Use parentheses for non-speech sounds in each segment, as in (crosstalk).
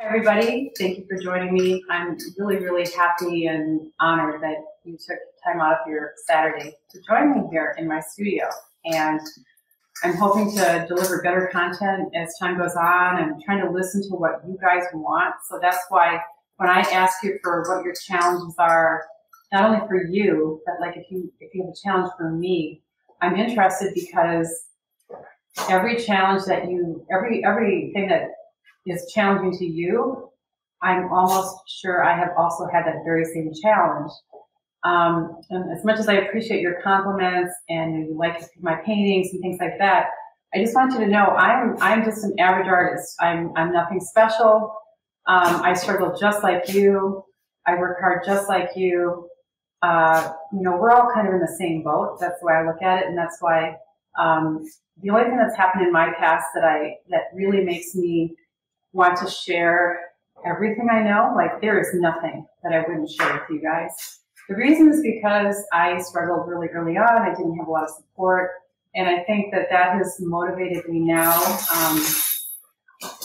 everybody. Thank you for joining me. I'm really, really happy and honored that you took time out of your Saturday to join me here in my studio. And I'm hoping to deliver better content as time goes on. I'm trying to listen to what you guys want. So that's why when I ask you for what your challenges are, not only for you, but like if you if you have a challenge for me, I'm interested because every challenge that you every everything that is challenging to you, I'm almost sure I have also had that very same challenge. Um, and as much as I appreciate your compliments and you like my paintings and things like that, I just want you to know I'm I'm just an average artist. I'm I'm nothing special. Um, I struggle just like you. I work hard just like you. Uh, you know, we're all kind of in the same boat. That's the way I look at it, and that's why um, the only thing that's happened in my past that I that really makes me want to share everything I know. Like there is nothing that I wouldn't share with you guys. The reason is because I struggled really early on. I didn't have a lot of support. And I think that that has motivated me now. Um,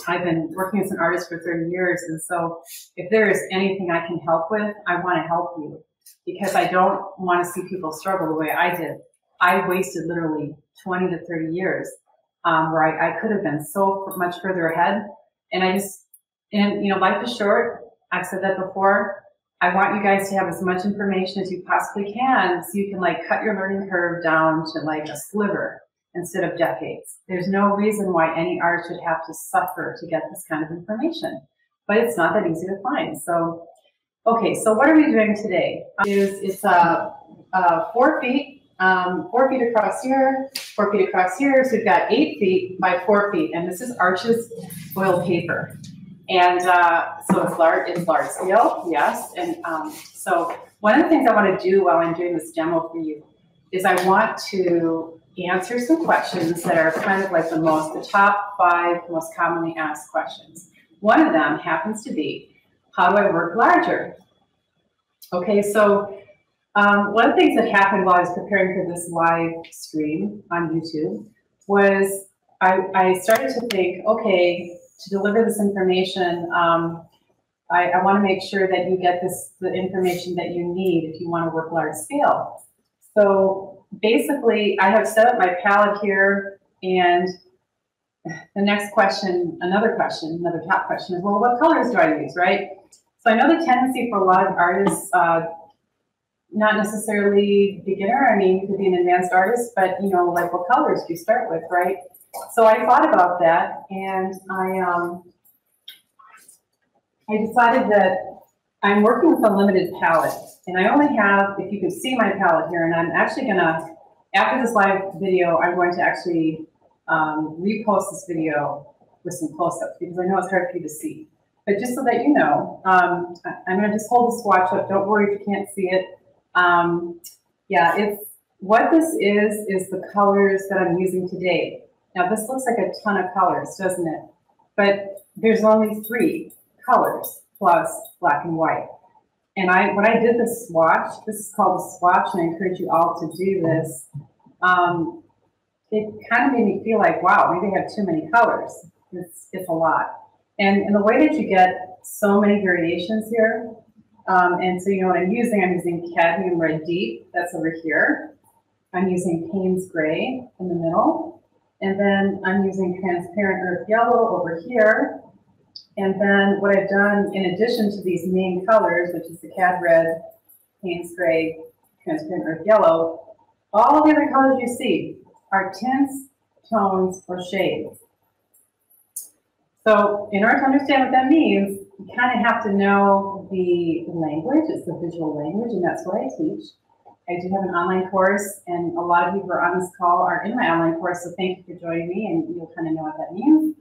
I've been working as an artist for 30 years. And so if there is anything I can help with, I want to help you because I don't want to see people struggle the way I did. I wasted literally 20 to 30 years um, where I, I could have been so much further ahead and I just, and you know, life is short. I've said that before. I want you guys to have as much information as you possibly can so you can like cut your learning curve down to like a sliver instead of decades. There's no reason why any artist should have to suffer to get this kind of information, but it's not that easy to find. So, okay, so what are we doing today? Is it's uh, uh, four feet, um, four feet across here, four feet across here. So we've got eight feet by four feet, and this is Arches oil paper. And uh, so it's large, it's large scale, yes. And um, so one of the things I want to do while I'm doing this demo for you is I want to answer some questions that are kind of like the most, the top five most commonly asked questions. One of them happens to be, how do I work larger? Okay, so um, one of the things that happened while I was preparing for this live stream on YouTube was I, I started to think, okay, to deliver this information, um, I, I want to make sure that you get this the information that you need if you want to work large scale. So basically, I have set up my palette here, and the next question, another question, another top question is, well, what colors do I use, right? So I know the tendency for a lot of artists, uh, not necessarily beginner, I mean, you could be an advanced artist, but you know, like what colors do you start with, right? so I thought about that and I um, I decided that I'm working with a limited palette and I only have, if you can see my palette here, and I'm actually gonna, after this live video, I'm going to actually um, repost this video with some close-ups because I know it's hard for you to see. But just so that you know, um, I'm gonna just hold the swatch up. Don't worry if you can't see it. Um, yeah, it's, what this is, is the colors that I'm using today. Now this looks like a ton of colors, doesn't it? But there's only three colors plus black and white. And I, when I did the swatch, this is called a swatch, and I encourage you all to do this. Um, it kind of made me feel like, wow, maybe I have too many colors. It's, it's a lot. And, and the way that you get so many variations here, um, and so you know what I'm using, I'm using cadmium red deep, that's over here. I'm using Payne's gray in the middle. And then I'm using transparent earth yellow over here. And then what I've done in addition to these main colors, which is the cad red, Payne's gray, transparent earth yellow, all the other colors you see are tints, tones, or shades. So in order to understand what that means, you kind of have to know the language. It's the visual language, and that's what I teach. I do have an online course, and a lot of you who are on this call are in my online course, so thank you for joining me, and you'll kind of know what that means.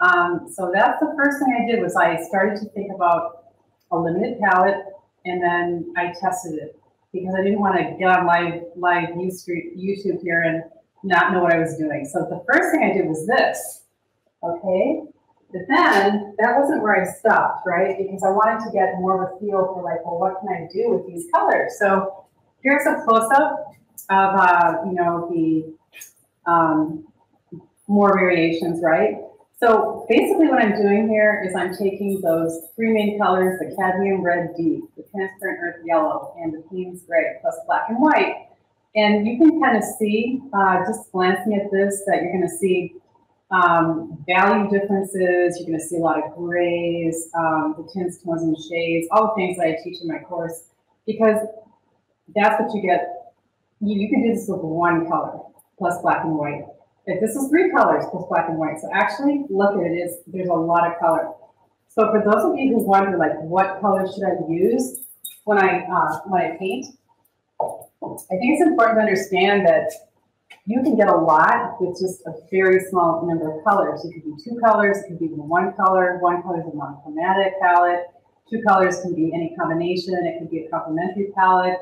Um, so that's the first thing I did was I started to think about a limited palette, and then I tested it because I didn't want to get on live live YouTube here and not know what I was doing. So the first thing I did was this, okay? But then that wasn't where I stopped, right? Because I wanted to get more of a feel for like, well, what can I do with these colors? So Here's a close-up of, uh, you know, the um, more variations, right? So basically what I'm doing here is I'm taking those three main colors, the cadmium red deep, the transparent earth yellow, and the Payne's gray, plus black and white. And you can kind of see, uh, just glancing at this, that you're going to see um, value differences. You're going to see a lot of grays, um, the tints, tones, and shades, all the things that I teach in my course, because that's what you get. You, you can do this with one color plus black and white. If this is three colors plus black and white, so actually look at it, is there's a lot of color. So for those of you who wonder, like, what color should I use when I uh, when I paint, I think it's important to understand that you can get a lot with just a very small number of colors. It could be two colors, it could be one color, one color is a monochromatic palette, two colors can be any combination, it could be a complementary palette,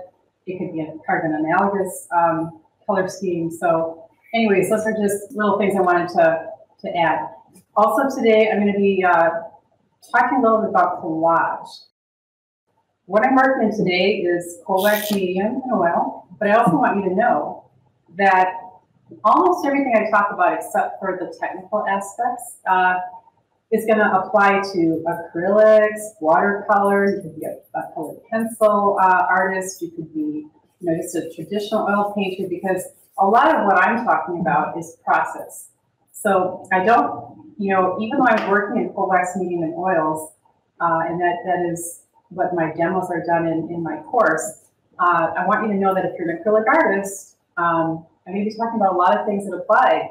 it could be a carbon analogous um, color scheme. So anyways, those are just little things I wanted to, to add. Also today, I'm going to be uh, talking a little bit about collage. What I'm working in today is cold wax medium and oil, but I also want you to know that almost everything I talk about, except for the technical aspects, uh, is going to apply to acrylics, watercolors. You could be a, a colored pencil uh, artist. You could be, you know, just a traditional oil painter because a lot of what I'm talking about is process. So I don't, you know, even though I'm working in cold wax medium and oils, uh, and that, that is what my demos are done in, in my course, uh, I want you to know that if you're an acrylic artist, um, Going to be talking about a lot of things that apply.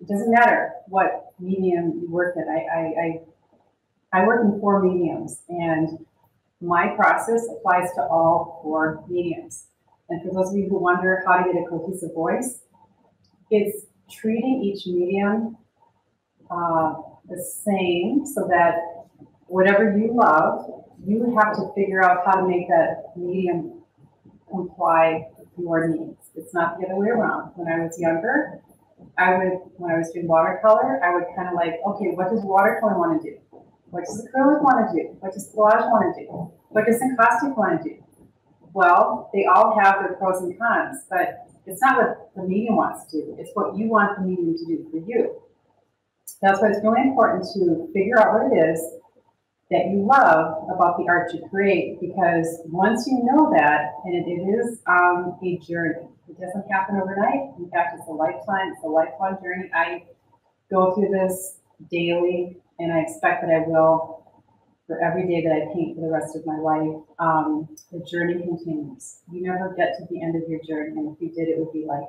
It doesn't matter what medium you work in. I, I, I, I work in four mediums, and my process applies to all four mediums. And for those of you who wonder how to get a cohesive voice, it's treating each medium uh, the same so that whatever you love, you have to figure out how to make that medium comply with your needs. It's not the other way around. When I was younger, I would, when I was doing watercolor, I would kind of like, okay, what does watercolor want to do? What does acrylic want to do? What does collage want to do? What does encaustic want to do? Well, they all have their pros and cons, but it's not what the medium wants to do. It's what you want the medium to do for you. That's why it's really important to figure out what it is that you love about the art you create because once you know that, and it, is um, a journey, it doesn't happen overnight. In fact, it's a lifetime, it's a lifelong journey. I go through this daily, and I expect that I will for every day that I paint for the rest of my life. Um, the journey continues. You never get to the end of your journey, and if you did, it would be like,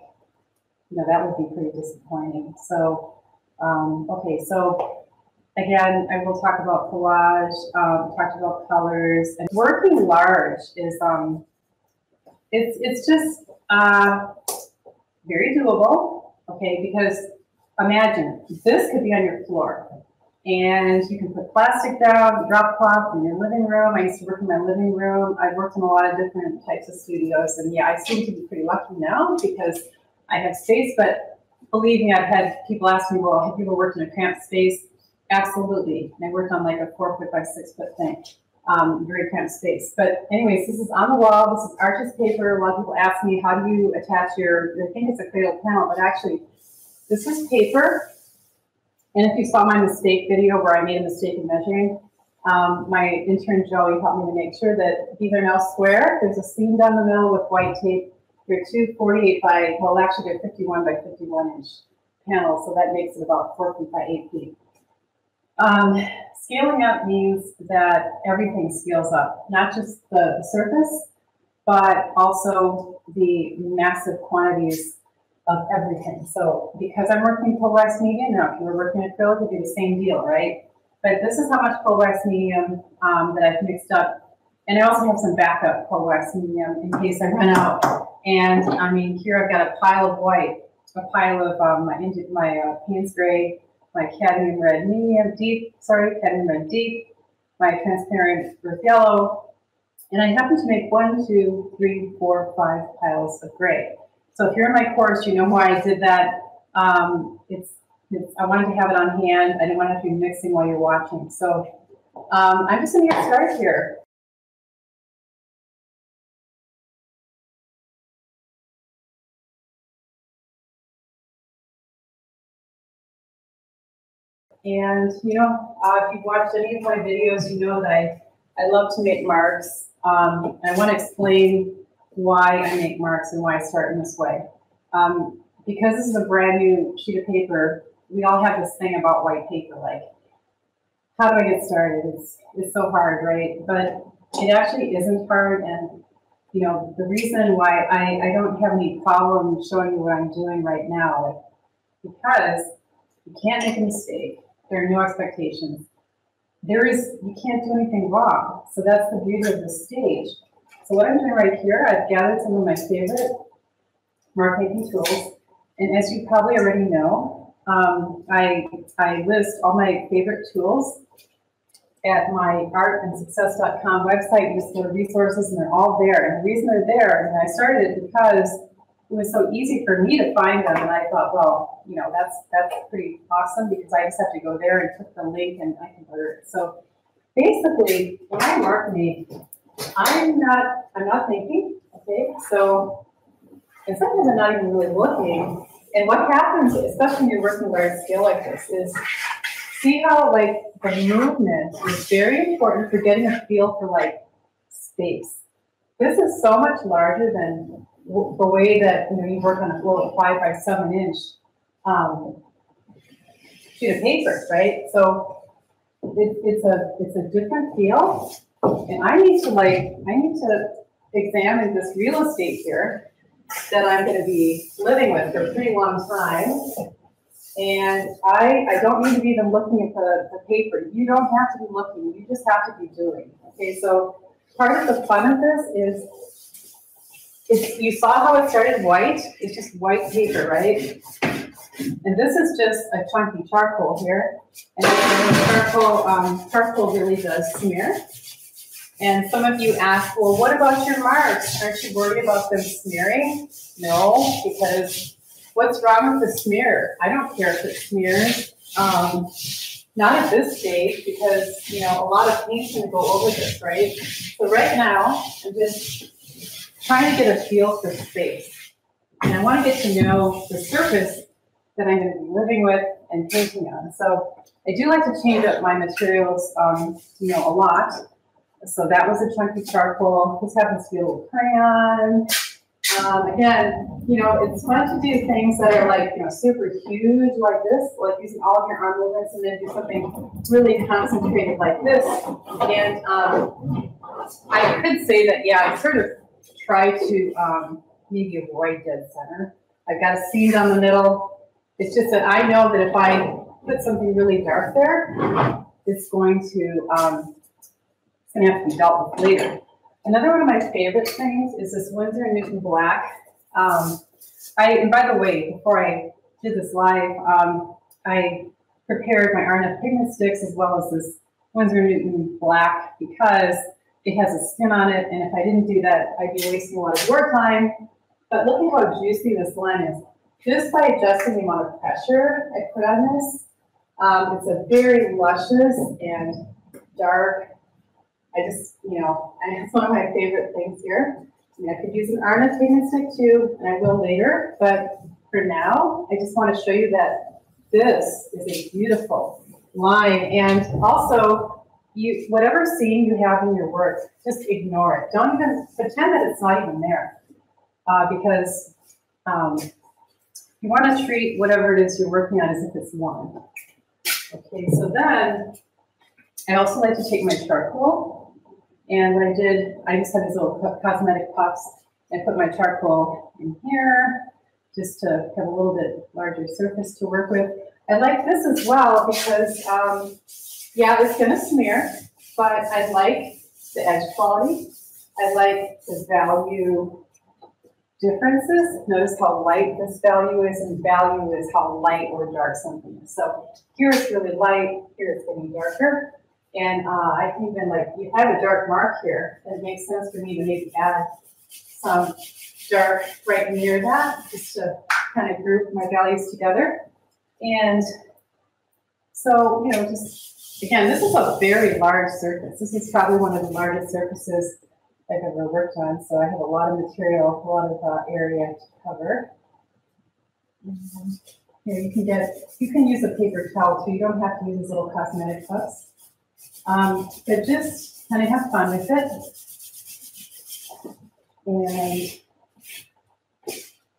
you know, that would be pretty disappointing. So, um, okay, so Again, I will talk about collage, um, talked about colors, and working large is um, it's it's just uh, very doable. Okay, because imagine this could be on your floor, and you can put plastic down, drop cloth in your living room. I used to work in my living room. I've worked in a lot of different types of studios, and yeah, I seem to be pretty lucky now because I have space. But believe me, I've had people ask me, "Well, have ever worked in a cramped space?" Absolutely. And I worked on like a four foot by six foot thing, um, very cramped space. But anyways, this is on the wall. This is Arches paper. A lot of people ask me, how do you attach your, I think it's a cradle panel, but actually this is paper. And if you saw my mistake video where I made a mistake in measuring, um, my intern Joey helped me to make sure that these are now square. There's a seam down the middle with white tape. They're two 48 by, well, actually they're 51 by 51 inch panels, so that makes it about four feet by eight feet. Um, scaling up means that everything scales up, not just the surface, but also the massive quantities of everything. So because I'm working cold wax medium, now if you were working acrylic, it'd be the same deal, right? But this is how much cold wax medium um, that I've mixed up. And I also have some backup cold wax medium in case I run out. And I mean, here I've got a pile of white, a pile of um, my, my uh, Payne's gray, my cadmium red medium deep, sorry, cadmium red deep, my transparent earth yellow, and I happen to make one, two, three, four, five piles of gray. So if you're in my course, you know why I did that. Um, it's, it's, I wanted to have it on hand. I didn't want to to be mixing while you're watching. So um, I'm just going to get started here. And, you know, uh, if you've watched any of my videos, you know that I, I love to make marks. Um, I want to explain why I make marks and why I start in this way. Um, because this is a brand new sheet of paper, we all have this thing about white paper, like, how do I get started? It's, it's so hard, right? But it actually isn't hard. And, you know, the reason why I, I don't have any problem showing you what I'm doing right now, like, because you can't make a mistake. There are no expectations. There is, you can't do anything wrong. So that's the beauty of the stage. So what I'm doing right here, I've gathered some of my favorite mark tools. And as you probably already know, um, I, I list all my favorite tools at my artandsuccess.com website. You just go to resources and they're all there. And the reason they're there, and I started it because it was so easy for me to find them. And I thought, well, you know, that's that's pretty awesome because I just have to go there and click the link and I can order it. So basically, when I mark me, I'm not I'm not thinking. Okay, so and sometimes I'm not even really looking. And what happens, especially when you're working large scale like this, is see how like the movement is very important for getting a feel for like space. This is so much larger than the way that you know you work on a little five by seven inch um, sheet of paper, right? So it, it's a it's a different feel, and I need to like I need to examine this real estate here that I'm going to be living with for a pretty long time. And I, I don't need to be even looking at the, the paper. You don't have to be looking. You just have to be doing. Okay, so part of the fun of this is it's, you saw how it started white? It's just white paper, right? And this is just a chunky charcoal here. And charcoal, um, charcoal really does smear. And some of you ask, well, what about your marks? Aren't you worried about them smearing? No, because what's wrong with the smear? I don't care if it smears. Um, not at this stage because, you know, a lot of going to go over this, right? So right now, I'm just trying to get a feel for space. And I want to get to know the surface that I'm going to be living with and painting on. So I do like to change up my materials, um, you know, a lot. So that was a chunky charcoal. This happens to be a little crayon. Um, again, you know, it's fun to do things that are like, you know, super huge like this, like using all of your arm movements and then do something really concentrated like this. And um, I could say that, yeah, I sort of try to um, maybe avoid dead center. I've got a seed on the middle. It's just that I know that if I put something really dark there, it's going to um, it's going to have to be dealt with later. Another one of my favorite things is this Winsor & Newton Black. Um, I and by the way, before I did this live, um, I prepared my R&F pigment sticks as well as this Winsor & Newton Black because it has a skin on it, and if I didn't do that, I'd be wasting a lot of your time. But look at how juicy this line is. Just by adjusting the amount of pressure I put on this, um, it's a very luscious and dark. I just, you know, (laughs) it's one of my favorite things here. I, mean, I could use an R&F pigment stick too, and I will later, but for now, I just want to show you that this is a beautiful line. And also, you whatever scene you have in your work, just ignore it. Don't even pretend that it's not even there, uh, because um, you want to treat whatever it is you're working on as if it's one. Okay, so then I also like to take my charcoal, and what I did, I just had these little cosmetic puffs. I put my charcoal in here just to have a little bit larger surface to work with. I like this as well because um, yeah, it's to smear, but I like the edge quality. I like the value differences. Notice how light this value is, and value is how light or dark something is. So here it's really light, here it's getting darker. And uh, I can even like, I have a dark mark here, it makes sense for me to maybe add some dark right near that, just to kind of group my values together. And so, you know, just Again, this is a very large surface. This is probably one of the largest surfaces I've ever worked on. So I have a lot of material, a lot of uh, area to cover. You know, you can get, you can use a paper towel too. You don't have to use these little cosmetic cups. Um, but just kind of have fun with it. And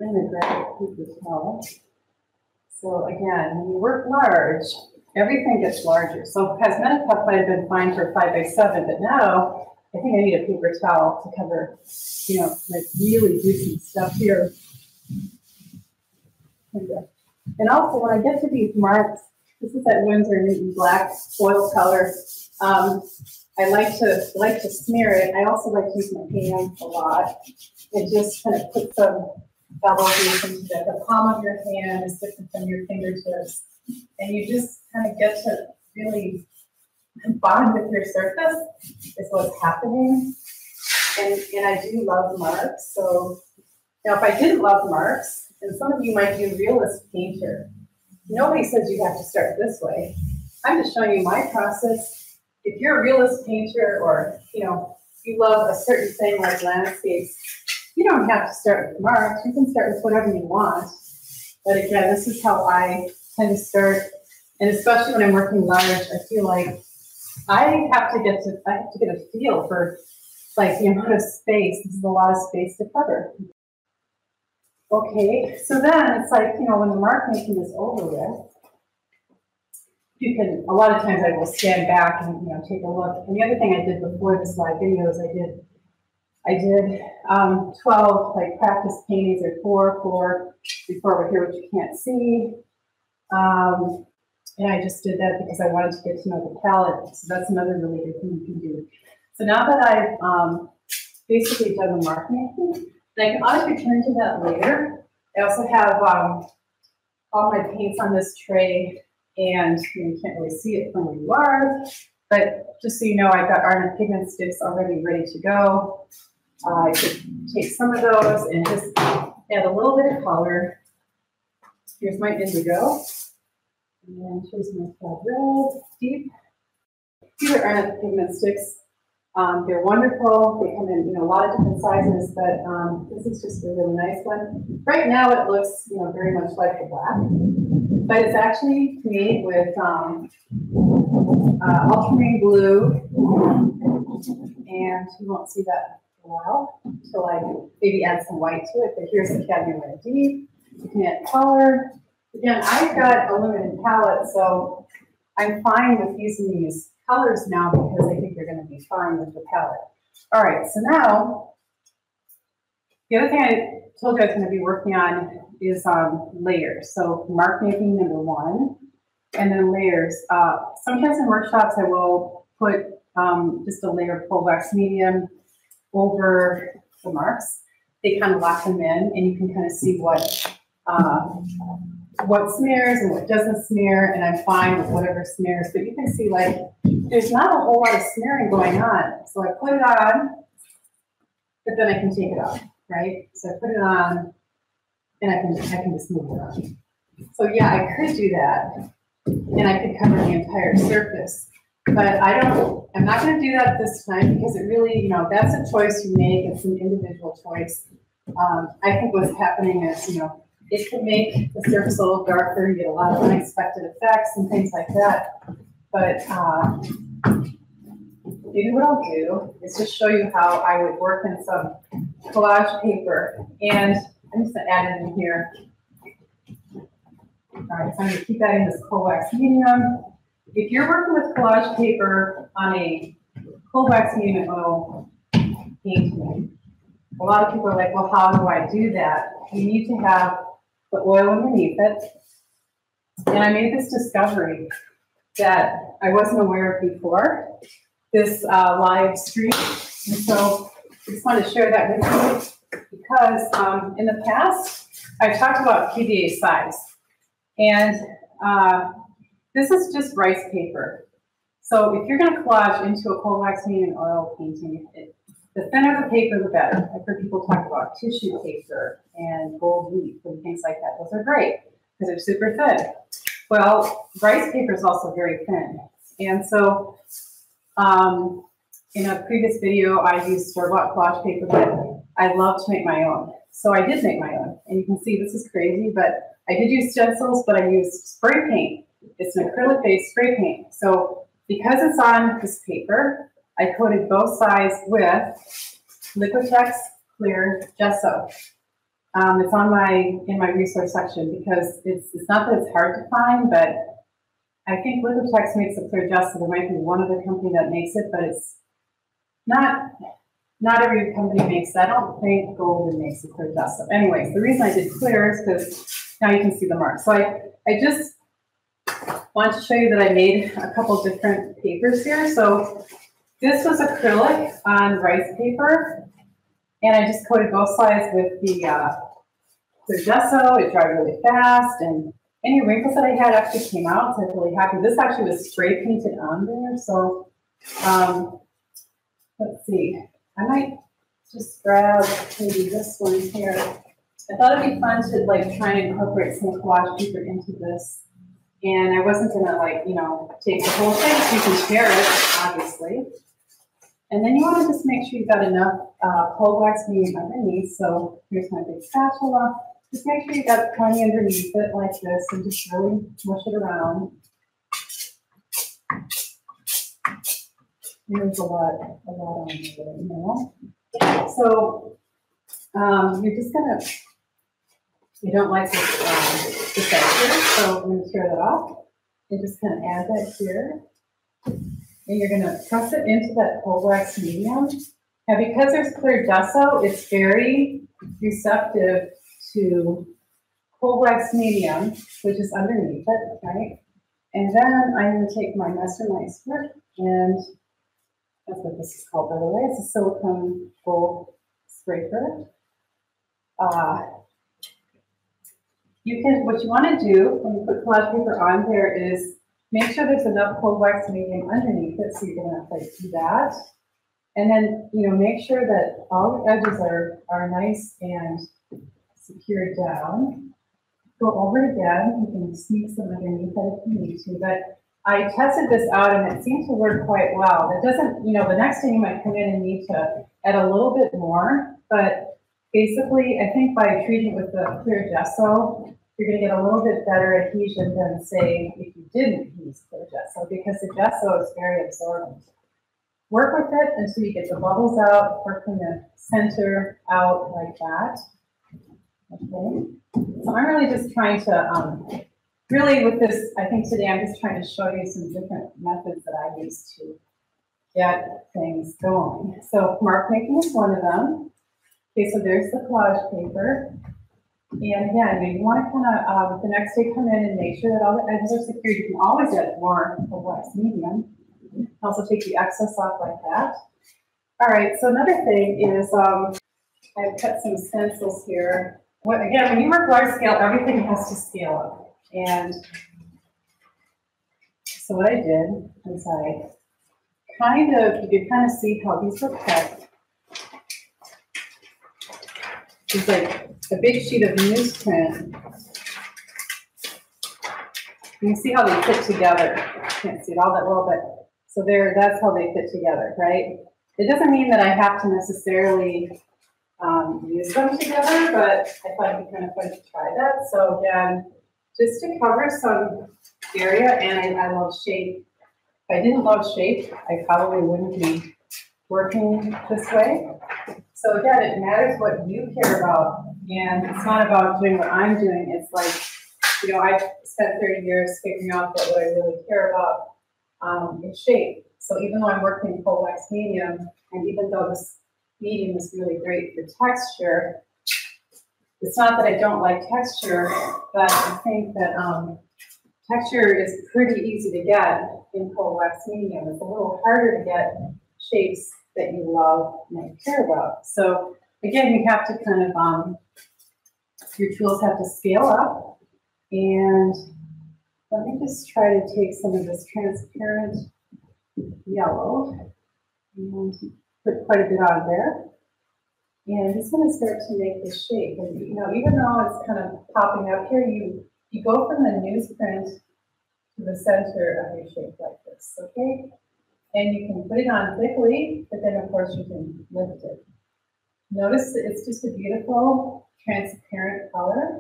I'm gonna grab a paper towel. So again, when you work large, everything gets larger. So cosmetic cup might have been fine for five by seven, but now I think I need a paper towel to cover, you know, like really juicy stuff here. And also, when I get to these marks, this is that Winsor Newton black oil color. Um, I like to like to smear it. I also like to use my hands a lot. It just kind of put some bubbles into the, the palm of your hand is different from your fingertips, and you just kind of get to really bond with your surface. Is what's happening, and and I do love marks. So now, if I didn't love marks, and some of you might be a realist painter, nobody says you have to start this way. I'm just showing you my process if you're a realist painter or, you know, you love a certain thing like landscapes, you don't have to start with marks. You can start with whatever you want. But again, this is how I tend to start. And especially when I'm working large, I feel like I have to get to I have to get a feel for like the amount of space. This is a lot of space to cover. Okay, so then it's like, you know, when the mark making is over with, you can, a lot of times I will stand back and, you know, take a look. And the other thing I did before this live video is I did, I did um, 12 like practice paintings or four, four before we're here, which you can't see. Um, and I just did that because I wanted to get to know the palette. So that's another good thing you can do. So now that I've um, basically done the mark making, I can always return to that later. I also have um, all my paints on this tray and you, know, you can't really see it from where you are. But just so you know, I've got R&F pigment sticks already ready to go. Uh, I could take some of those and just add a little bit of color. Here's my indigo. And here's my cloud red, deep. These are R&F pigment sticks. Um, they're wonderful. They come in you know a lot of different sizes, but um, this is just a really nice one. Right now it looks you know very much like the black, but it's actually made with um, uh, ultramarine blue, and you won't see that for a while until I maybe add some white to it. But here's the cadmium red deep. You can add color. Again, I've got a limited palette, so I'm fine with using these colors now because I think they're going to be fine with the palette. All right, so now the other thing I told you I was going to be working on is um, layers. So mark making number one, and then layers. Uh, sometimes in workshops I will put um, just a layer of cold wax medium over the marks. They kind of lock them in, and you can kind of see what uh, what smears and what doesn't smear, and I'm fine with whatever smears. But you can see like there's not a whole lot of smearing going on. So I put it on, but then I can take it off, right? So I put it on, and I can I can just move it on. So yeah, I could do that, and I could cover the entire surface. But I don't, I'm not going to do that this time because it really, you know, that's a choice you make. It's an individual choice. Um, I think what's happening is, you know, it can make the surface a little darker, you get a lot of unexpected effects and things like that. But uh, maybe what I'll do is just show you how I would work in some collage paper. And I'm just gonna add it in here. All right, so I'm gonna keep that in this cold wax medium. If you're working with collage paper on a cold wax medium painting, a lot of people are like, well, how do I do that? You need to have the oil underneath it. And I made this discovery that I wasn't aware of before this uh, live stream. And so I just want to share that with you because um, in the past, I've talked about PVA size. And uh, this is just rice paper. So if you're going to collage into a cold wax medium oil painting, it, the thinner the paper, the better. I've heard people talk about tissue paper and gold leaf and things like that. Those are great because they're super thin. Well, rice paper is also very thin. And so um, in a previous video, I used store-bought collage paper, but I love to make my own. So I did make my own. And you can see this is crazy, but I did use stencils, but I used spray paint. It's an acrylic-based spray paint. So because it's on this paper, I coated both sides with Liquitex Clear Gesso. Um, it's on my in my resource section because it's it's not that it's hard to find, but I think Liquitex makes a clear gesso. There might be one other company that makes it, but it's not not every company makes that. I don't think Golden makes a clear gesso. Anyways, the reason I did clear is because now you can see the mark. So I I just want to show you that I made a couple different papers here. So this was acrylic on rice paper, and I just coated both sides with the uh, gesso. It dried really fast, and any wrinkles that I had actually came out, so I'm really happy. This actually was spray painted on there, so um, let's see. I might just grab maybe this one here. I thought it'd be fun to like try and incorporate some collage paper into this. And I wasn't gonna like, you know, take the whole thing, so you can share it, obviously. And then you wanna just make sure you've got enough uh, cold wax medium underneath. So here's my big spatula. Just make sure you've got plenty underneath it like this and just really mush it around. There's a lot, a lot on there, you. So um, you're just gonna, you don't like this, um, so I'm gonna tear that off. And just kind of add that here. And you're gonna press it into that cold wax medium. And because there's clear gesso, it's very receptive to cold wax medium, which is underneath it, right? And then I'm going to take my Master Meister, and that's what this is called, by the way. It's a silicone gold scraper. Uh, you can, what you want to do when you put collage paper on there is make sure there's enough cold wax medium underneath it, so you're going to like do that. And then, you know, make sure that all the edges are, are nice and secured down. Go over again. You can sneak some underneath it if you need to, but I tested this out and it seemed to work quite well. It doesn't, you know, the next day you might come in and need to add a little bit more, but basically, I think by treating it with the clear gesso, you're going to get a little bit better adhesion than, say, if you didn't use clear gesso, because the gesso is very absorbent. Work with it until you get the bubbles out, work from the center out like that. Okay. So I'm really just trying to, um, really with this, I think today I'm just trying to show you some different methods that I use to get things going. So mark making is one of them. Okay, so there's the collage paper. And again, you want to kind of, um, the next day come in and make sure that all the edges are secured. You can always add more of wax medium. Also take the excess off like that. All right, so another thing is um, I've cut some stencils here again, when you work large scale, everything has to scale up. And so what I did is I kind of, you can kind of see how these were cut. It's like a big sheet of newsprint. You can see how they fit together. Can't see it all that well, but so there, that's how they fit together, right? It doesn't mean that I have to necessarily um, use them together, but I thought it'd be kind of fun to try that. So again, just to cover some area, and I, I love shape. If I didn't love shape, I probably wouldn't be working this way. So again, it matters what you care about, and it's not about doing what I'm doing. It's like, you know, I've spent 30 years figuring out that what I really care about um, is shape. So even though I'm working in cold wax medium, and even though this medium is really great for texture. It's not that I don't like texture, but I think that um, texture is pretty easy to get in cold wax medium. It's a little harder to get shapes that you love and care about. So again, you have to kind of, um, your tools have to scale up. And let me just try to take some of this transparent yellow and put quite a bit on there. And just going to start to make the shape. And you know, even though it's kind of popping up here, you you go from the newsprint to the center of your shape like this, okay? And you can put it on thickly, but then of course you can lift it. Notice that it's just a beautiful transparent color.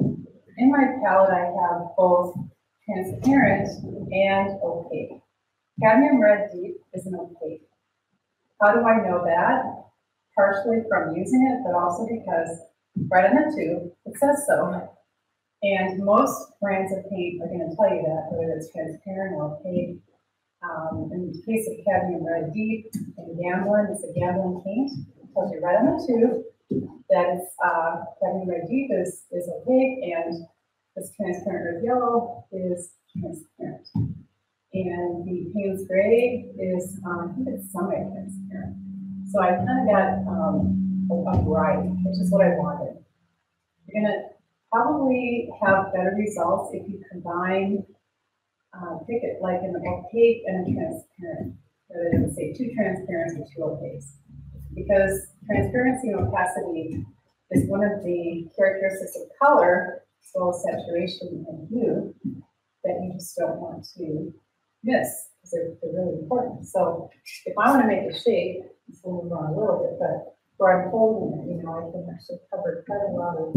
in my palette, I have both transparent and opaque. Cadmium red deep is an opaque. How do I know that? Partially from using it, but also because right on the tube, it says so. And most brands of paint are going to tell you that, whether it's transparent or opaque. Um, in the case of cadmium red deep and Gamblin, it's a Gamblin paint. It tells you right on the tube that it's uh, cadmium red deep is, is opaque and this transparent red yellow is transparent. And the Payne's gray is, um, I think it's semi-transparent. So I kind of got um, a, a variety, which is what I wanted. You're gonna probably have better results if you combine, uh, pick it like an opaque and a transparent, rather than say two transparents or two opaques. Because transparency and opacity is one of the characteristics of color, as well as saturation and hue, that you just don't want to miss, because they're, they're really important. So if I want to make a shape, it's going to move on a little bit, but where I'm holding it, you know, I can actually cover quite a lot of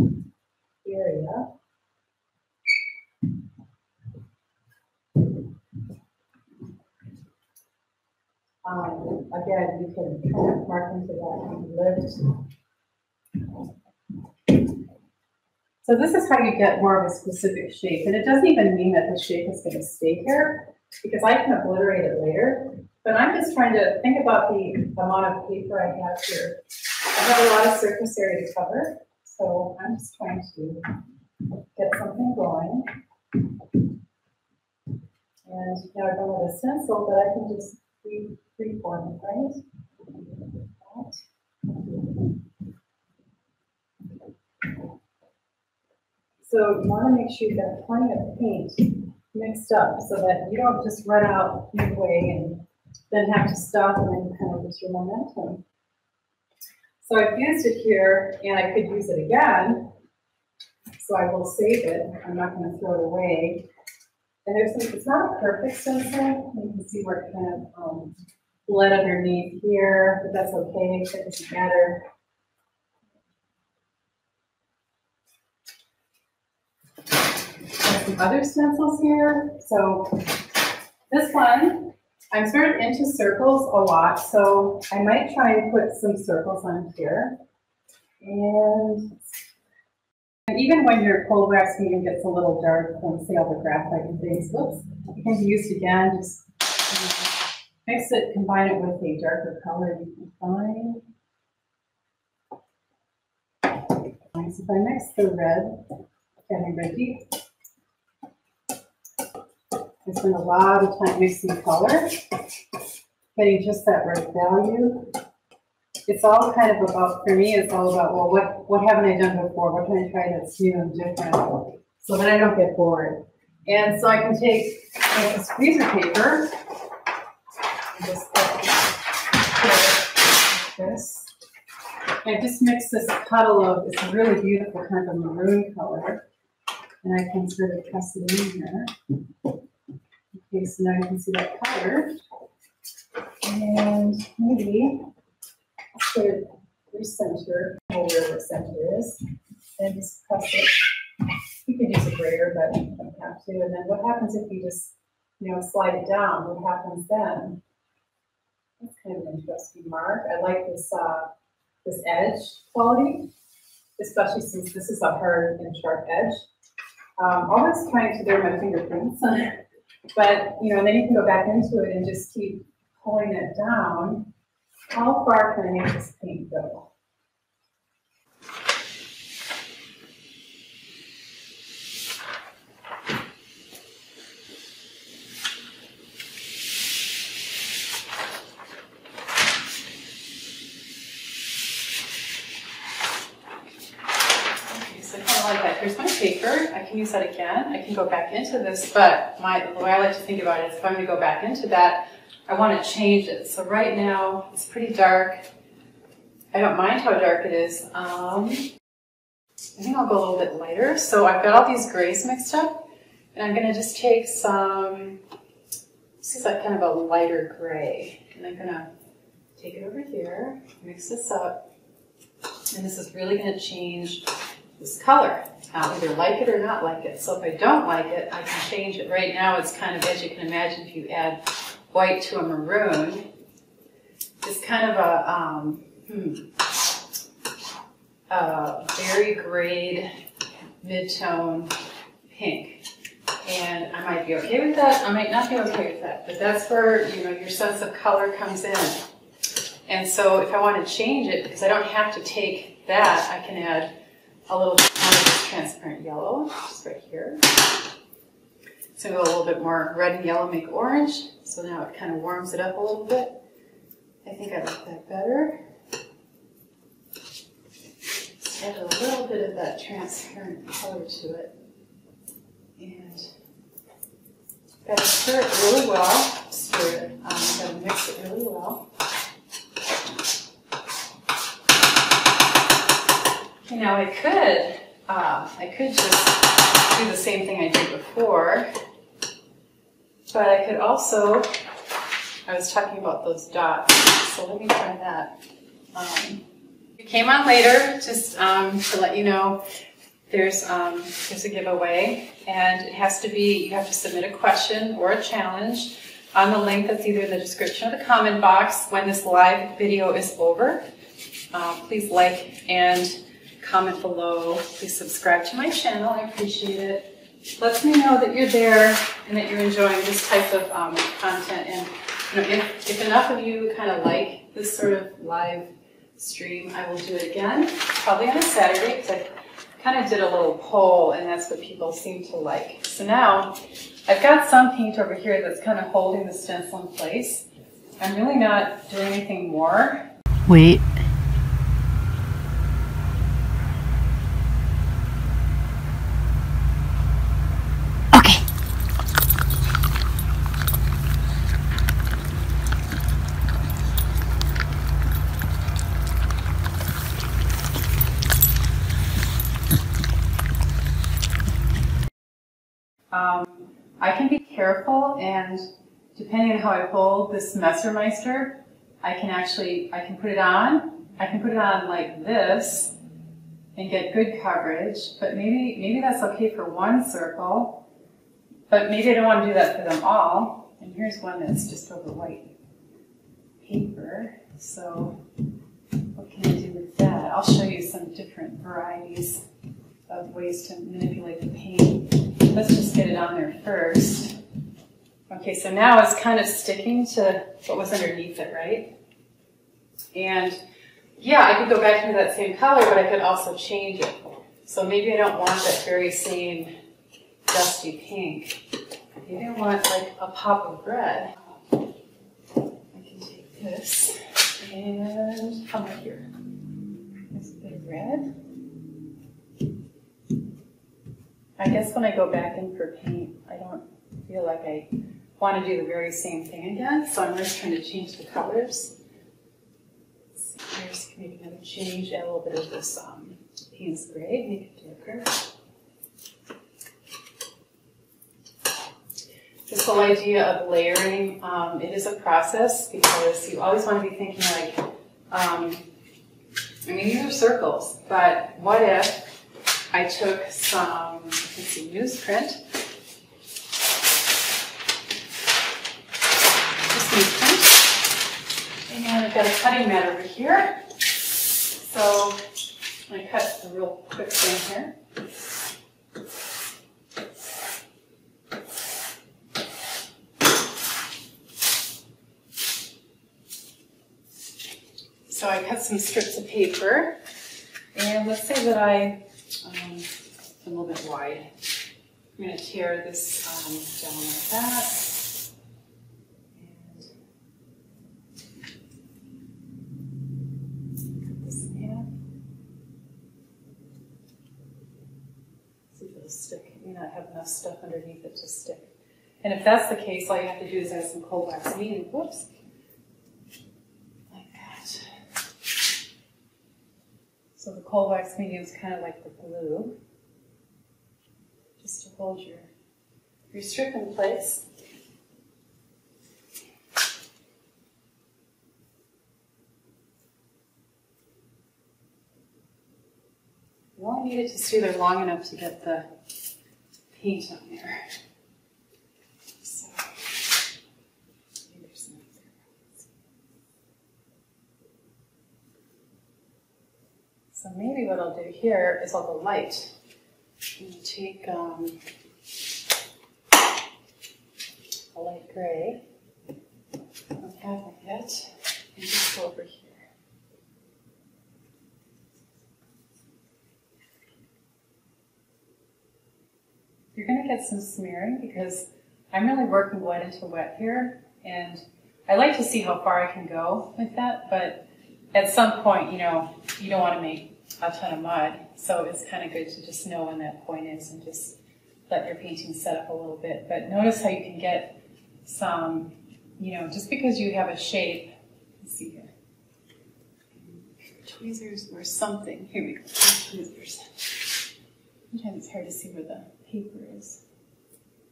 area. Um, again, you can kind of mark into that lift. So this is how you get more of a specific shape, and it doesn't even mean that the shape is going to stay here, because I can obliterate it later. But I'm just trying to think about the amount of paper I have here. I have a lot of surface area to cover, so I'm just trying to get something going. And now I don't have a stencil, but I can just freeform it, right? So you want to make sure you've got plenty of paint mixed up so that you don't just run out midway and then have to stop and then kind of lose your momentum. So I've used it here and I could use it again. So I will save it. I'm not going to throw it away. And there's some, it's not a perfect stencil. You can see where it kind of um, bled underneath here, but that's okay. It doesn't matter. There's some other stencils here. So this one, I'm sort of into circles a lot, so I might try and put some circles on here. And even when your cold wax medium gets a little dark from say all the graphite and things, whoops, it can be used again. Just mix it, combine it with a darker color you can find. So if I mix the red, getting ready. I spend a lot of time mixing color, getting just that right value. It's all kind of about, for me, it's all about, well, what, what haven't I done before? What can I try that's new and different so that I don't get bored? And so I can take like, a squeezer paper and just this. I just mix this puddle of, a really beautiful kind of maroon color. And I can sort of press it in here. Okay, so now you can see that color. And maybe sort of recenter where the center is. And just press it. You could use a grater, but you don't have to. And then what happens if you just, you know, slide it down? What happens then? That's kind of an interesting mark. I like this uh, this edge quality, especially since this is a hard and sharp edge. Um, always trying to do my fingerprints. (laughs) But, you know, and then you can go back into it and just keep pulling it down. How far can I make this paint go? So kind of like that. Here's my paper. I can use that again. I can go back into this, but my the way I like to think about it is if I'm going to go back into that, I want to change it. So right now, it's pretty dark. I don't mind how dark it is. Um, I think I'll go a little bit lighter. So I've got all these grays mixed up, and I'm going to just take some, this is like kind of a lighter gray, and I'm going to take it over here, mix this up, and this is really going to change this color. I'll either like it or not like it. So if I don't like it, I can change it. Right now it's kind of, as you can imagine, if you add white to a maroon, it's kind of a, um, hmm, a very grayed mid-tone pink. And I might be okay with that, I might not be okay with that, but that's where, you know, your sense of color comes in. And so if I want to change it, because I don't have to take that, I can add a little bit of transparent yellow, just right here. So go a little bit more red and yellow make orange. So now it kind of warms it up a little bit. I think I like that better. add a little bit of that transparent color to it. And gotta stir it really well. Stir it. Um, gotta mix it really well. You know, I could, uh, I could just do the same thing I did before, but I could also, I was talking about those dots, so let me try that. Um, it came on later, just um, to let you know, there's, um, there's a giveaway, and it has to be, you have to submit a question or a challenge on the link that's either in the description or the comment box when this live video is over. Uh, please like and comment below. Please subscribe to my channel. I appreciate it. Let me know that you're there and that you're enjoying this type of um, content. And you know, if, if enough of you kind of like this sort of live stream, I will do it again, probably on a Saturday, because I kind of did a little poll, and that's what people seem to like. So now, I've got some paint over here that's kind of holding the stencil in place. I'm really not doing anything more. Wait. Careful and depending on how I hold this Messermeister, I can actually, I can put it on, I can put it on like this and get good coverage, but maybe, maybe that's okay for one circle, but maybe I don't want to do that for them all. And here's one that's just over white paper. So what can I do with that? I'll show you some different varieties of ways to manipulate the paint. Let's just get it on there first. Okay, so now it's kind of sticking to what was underneath it, right? And yeah, I could go back into that same color, but I could also change it. So maybe I don't want that very same dusty pink. Maybe I want like a pop of red. I can take this and come right here. Bit of red. I guess when I go back in for paint, I don't feel like I want to do the very same thing again, so I'm just trying to change the colors. Here's maybe another change, add a little bit of this um, Gray, make it darker. This whole idea of layering, um, it is a process because you always want to be thinking like, um, I mean, these are circles, but what if I took some, let's see, newsprint, And I've got a cutting mat over here. So to cut a real quick thing here. So I cut some strips of paper, and let's say that I, um, a little bit wide. I'm going to tear this um, down like that. And cut this in. See if it'll stick. It may not have enough stuff underneath it to stick. And if that's the case, all you have to do is add some cold wax. Whoops. Like that. So the cold wax medium is kind of like the glue. Just to hold your, your strip in place. You only need it to stay there long enough to get the paint on there. So, maybe there's some there. So maybe what I'll do here is I'll go light. And take um, a light gray. I don't have it yet. And just go over here. You're going to get some smearing because I'm really working wet into wet here. And I like to see how far I can go with that, but at some point, you know, you don't want to make a ton of mud. So it's kind of good to just know when that point is and just let your painting set up a little bit. But notice how you can get some, you know, just because you have a shape, let's see here, tweezers or something. Here we go, tweezers. Sometimes it's hard to see where the paper is.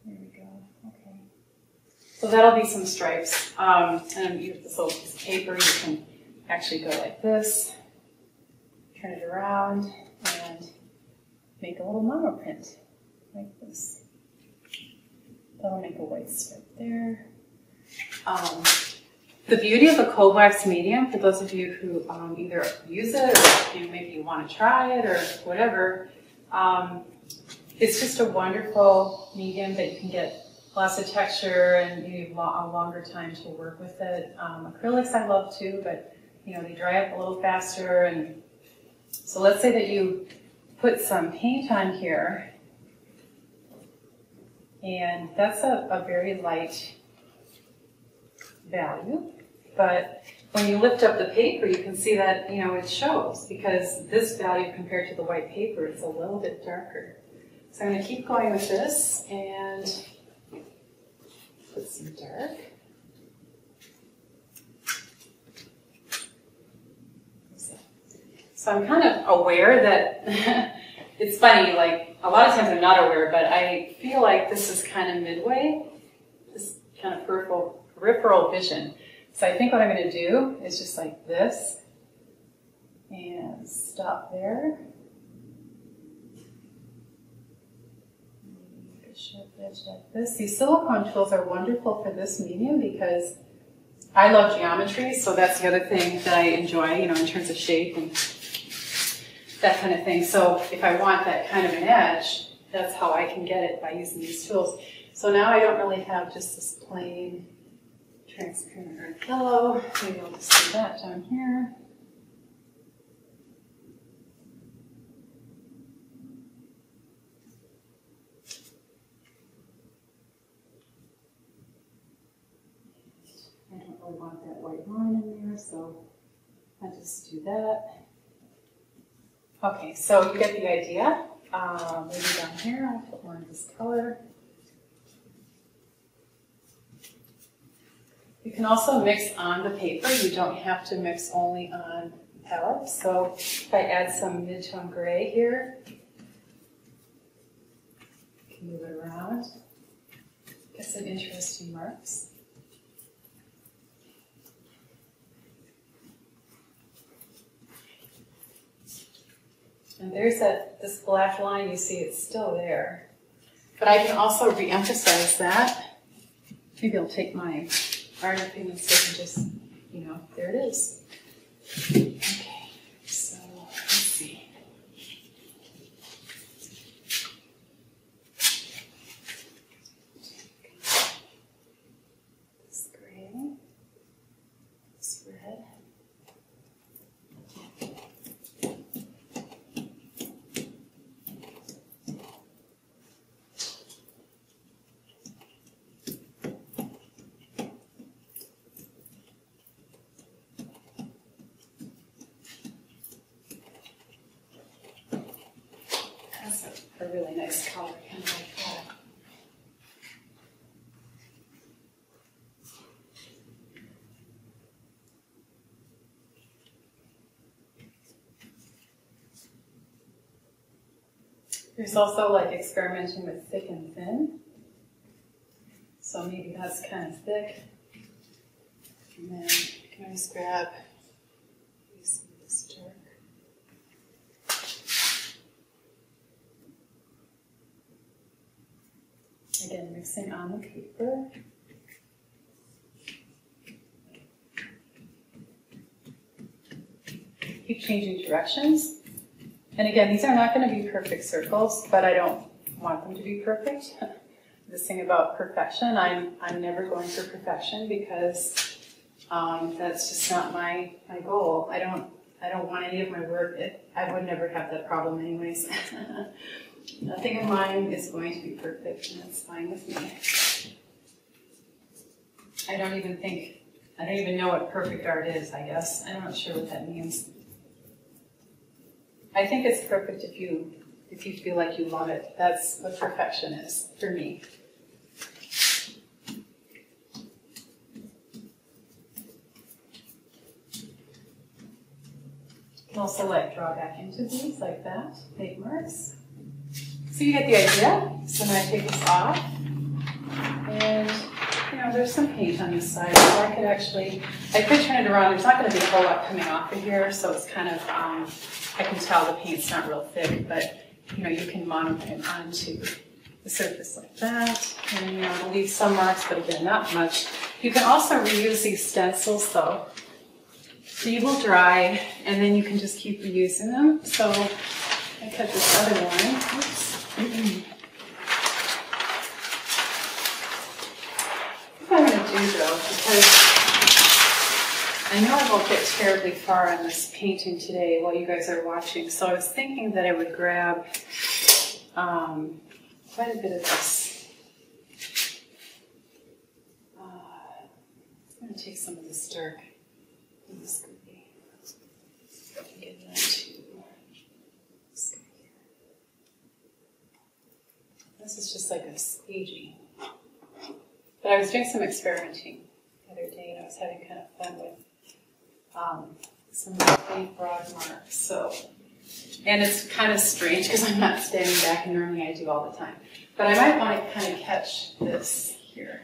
There we go, okay. So that'll be some stripes. Um, and with this little piece of paper, you can actually go like this, turn it around, and make a little monoprint like this. That'll make a white stripe there. Um, the beauty of the cold wax medium, for those of you who um, either use it or you maybe you want to try it or whatever, um, it's just a wonderful medium that you can get lots of texture and you have a longer time to work with it. Um, acrylics I love too, but you know they dry up a little faster. And so let's say that you put some paint on here, and that's a, a very light value. But when you lift up the paper, you can see that, you know, it shows because this value compared to the white paper is a little bit darker. So I'm going to keep going with this and put some dark. So I'm kind of aware that (laughs) it's funny, like a lot of times I'm not aware, but I feel like this is kind of midway, this kind of peripheral, peripheral vision. So I think what I'm going to do is just like this and stop there. Sharp edge like this. These silicone tools are wonderful for this medium because I love geometry, so that's the other thing that I enjoy, you know, in terms of shape and that kind of thing. So if I want that kind of an edge, that's how I can get it by using these tools. So now I don't really have just this plain transparent yellow. Maybe I'll just do that down here. I don't really want that white line in there, so I just do that. Okay, so you get the idea. Um, maybe down here, I'll put more of this color. You can also mix on the paper. You don't have to mix only on palette. So if I add some mid-tone gray here, you can move it around. Get some interesting marks. And there's that this black line, you see it's still there. But I can also re-emphasize that. Maybe I'll take my pigment stick and just, you know, there it is. Okay, There's also like experimenting with thick and thin. So maybe that's kind of thick. And then I can always grab some this dark. Again, mixing on the paper. Keep changing directions. And again, these are not going to be perfect circles, but I don't want them to be perfect. (laughs) this thing about perfection, I'm, I'm never going for perfection because um, that's just not my, my goal. I don't, I don't want any of my work, it, I would never have that problem anyways. (laughs) Nothing of mine is going to be perfect, and that's fine with me. I don't even think, I don't even know what perfect art is, I guess. I'm not sure what that means. I think it's perfect if you if you feel like you love it. That's what perfection is for me. Can also like draw back into these like that, make marks. So you get the idea. So now I take this off. And you know, there's some paint on this side, so I could actually, I could turn it around. There's not going to be a whole lot coming off of here, so it's kind of, um, I can tell the paint's not real thick, but you know, you can monoprint onto the surface like that, and you know, leave some marks, but again, not much. You can also reuse these stencils though. They will dry, and then you can just keep reusing them. So I cut this other one. Oops. (clears throat) what I'm going to do though, because I know I won't get terribly far on this painting today while you guys are watching, so I was thinking that I would grab um, quite a bit of this. Uh, I'm going to take some of this dark. This could be. Get this. This is just like a staging. But I was doing some experimenting the other day, and I was having kind of fun with um, some big broad marks. So, and it's kind of strange because I'm not standing back, and normally I do all the time. But I might want to kind of catch this here.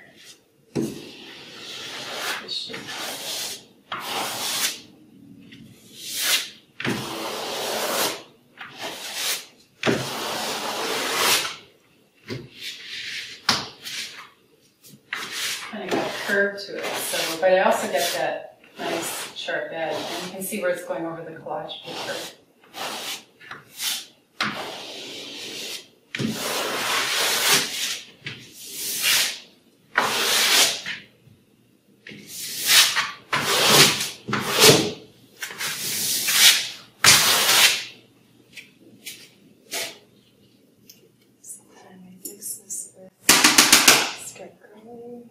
This should kind of got a curve to it. So, but I also get that nice sharp edge, and you can see where it's going over the collage paper. Sometimes I mix this with strip gray.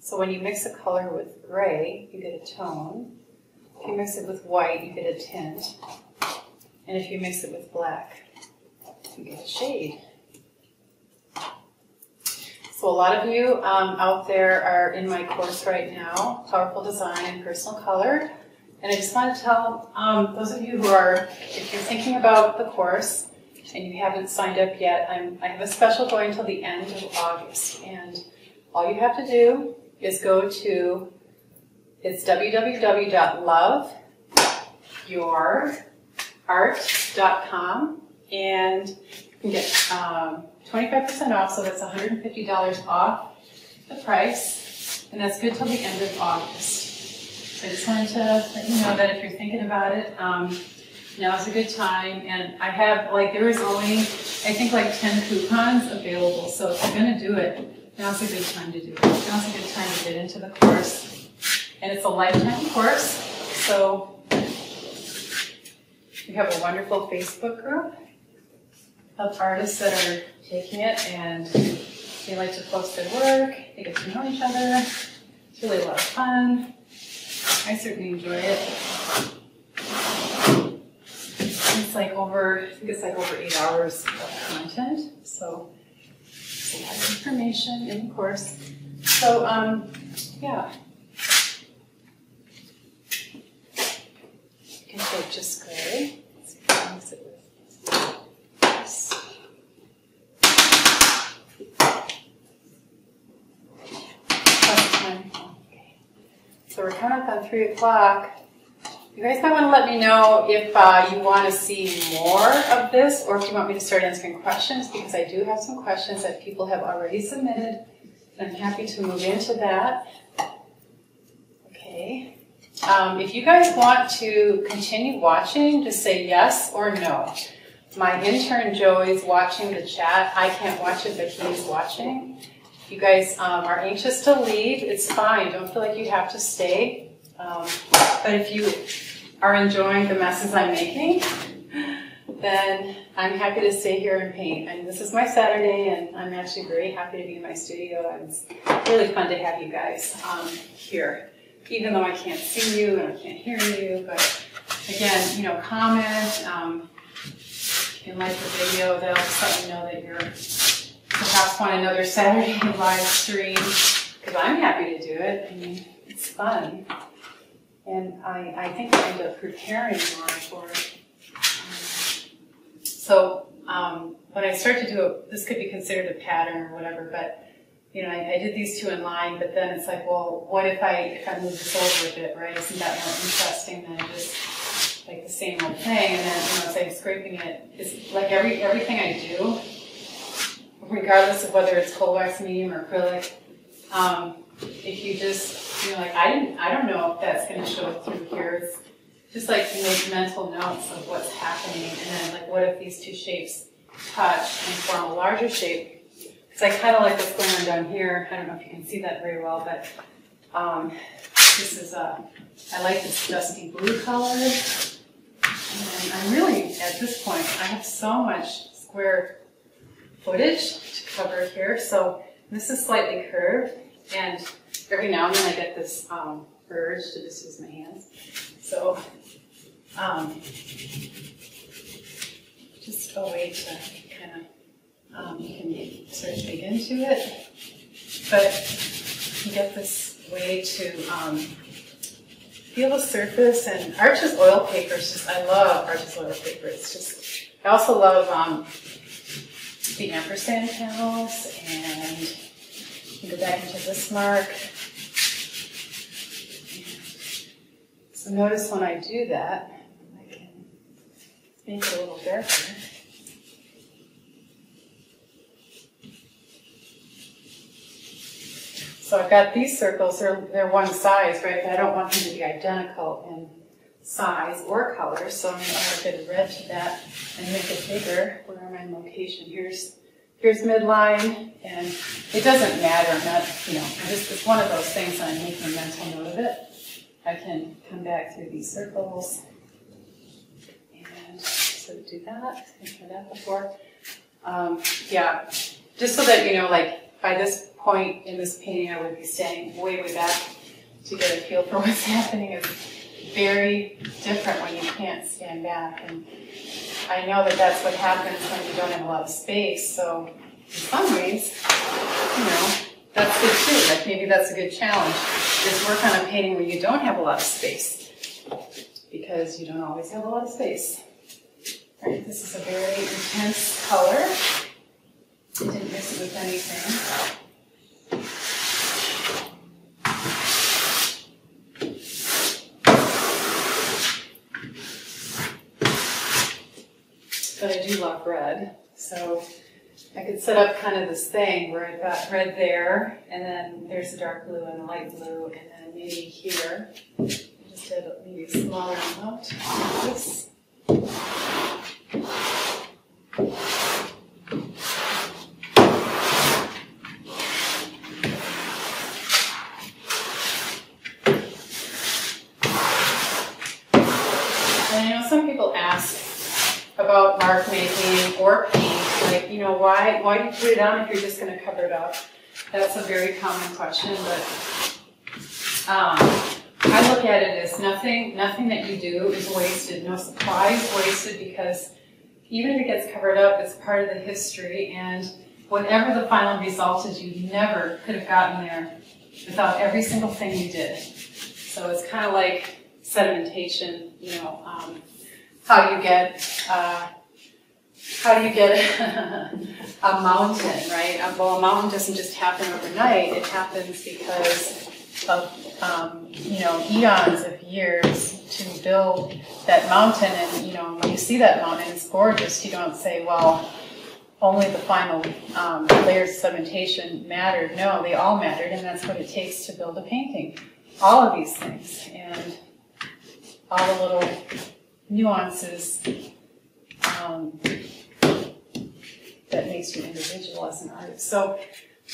So when you mix a color with gray, you get a tone. If you mix it with white, you get a tint. And if you mix it with black, you get a shade. So a lot of you um, out there are in my course right now, Powerful Design and Personal Color. And I just want to tell um, those of you who are, if you're thinking about the course and you haven't signed up yet, I'm, I have a special going till the end of August. And all you have to do is go to, it's www.loveyourart.com and you can get um, 25% off, so that's $150 off the price, and that's good till the end of August. So I just wanted to let you know that if you're thinking about it, um, now's a good time, and I have, like, there is only, I think, like 10 coupons available, so if you're gonna do it, now's a good time to do it. Now's a good time to get into the course. And it's a lifetime course, so we have a wonderful Facebook group of artists that are taking it, and they like to post their work, they get to know each other. It's really a lot of fun. I certainly enjoy it. It's like over, I think it's like over eight hours of content, so information in the course. So, um, yeah. You can take just gray. So we're coming up on three o'clock. You guys might want to let me know if uh, you want to see more of this or if you want me to start answering questions because I do have some questions that people have already submitted. I'm happy to move into that. Okay. Um, if you guys want to continue watching, just say yes or no. My intern Joey's watching the chat. I can't watch it, but he's watching. If you guys um, are anxious to leave, it's fine. Don't feel like you have to stay. Um, but if you are enjoying the messes I'm making, then I'm happy to stay here and paint. And this is my Saturday, and I'm actually very happy to be in my studio. And it's really fun to have you guys um, here, even though I can't see you and I can't hear you. But again, you know, comment. Um, can like the video. That'll just let me know that you're perhaps want another Saturday (laughs) live stream because I'm happy to do it. I mean, it's fun. And I, I think I end up preparing more for it. So um, when I start to do it, this could be considered a pattern or whatever, but you know, I, I, did these two in line, but then it's like, well, what if I if I move this over a bit, right? Isn't that more interesting than just like the same old thing? And then you know, as I'm scraping it, it's like every everything I do, regardless of whether it's cold wax medium or acrylic, um, if you just you know, like I didn't, I don't know if that's going to show through here. It's, just like make mental notes of what's happening, and then like what if these two shapes touch and form a larger shape? Because I kind of like what's going on down here. I don't know if you can see that very well, but um, this is a, uh, I like this dusty blue color. And I'm really, at this point, I have so much square footage to cover here. So this is slightly curved, and every now and then I get this um, urge to just use my hands. So um, just a way to kind of, um, you can sort of dig into it, but you get this way to um, feel the surface. And Arches oil paper is just, I love Arches oil paper. It's just, I also love um, the ampersand panels and you go back into this mark. So notice when I do that, I can Make it a little darker. So I've got these circles, they're, they're one size, right? But I don't want them to be identical in size or color, so I'm going to add a bit of red to that and make it bigger. Where am I in location? Here's here's midline, and it doesn't matter. I'm not, you know, just, it's one of those things I'm making a mental note of it. I can come back through these circles to do that. I've heard that before. Um, yeah, just so that you know, like by this point in this painting, I would be standing way, way back to get a feel for (laughs) what's happening. It's very different when you can't stand back, and I know that that's what happens when you don't have a lot of space. So in some ways, you know, that's good too. Like maybe that's a good challenge. Is work on a painting where you don't have a lot of space because you don't always have a lot of space. This is a very intense color. I didn't mix it with anything. But I do love red, so I could set up kind of this thing where I've got red there, and then there's a dark blue and a light blue, and then maybe here, just did maybe a smaller amount like this. But I know some people ask about mark making or paint, like, you why, do you put it on if you're just going to cover it up? That's a very common question, but um, I look at it as nothing, nothing that you do is wasted. No supply is wasted because even if it gets covered up, it's part of the history, and whatever the final result is, you never could have gotten there without every single thing you did. So it's kind of like sedimentation, you know, um, how you get, uh, how do you get (laughs) a mountain, right? Uh, well, a mountain doesn't just happen overnight. It happens because of um, you know, eons of years to build that mountain. And, you know, when you see that mountain, it's gorgeous. You don't say, well, only the final um, layers of sedimentation mattered. No, they all mattered, and that's what it takes to build a painting. All of these things, and all the little nuances um, that makes you individual as an artist. So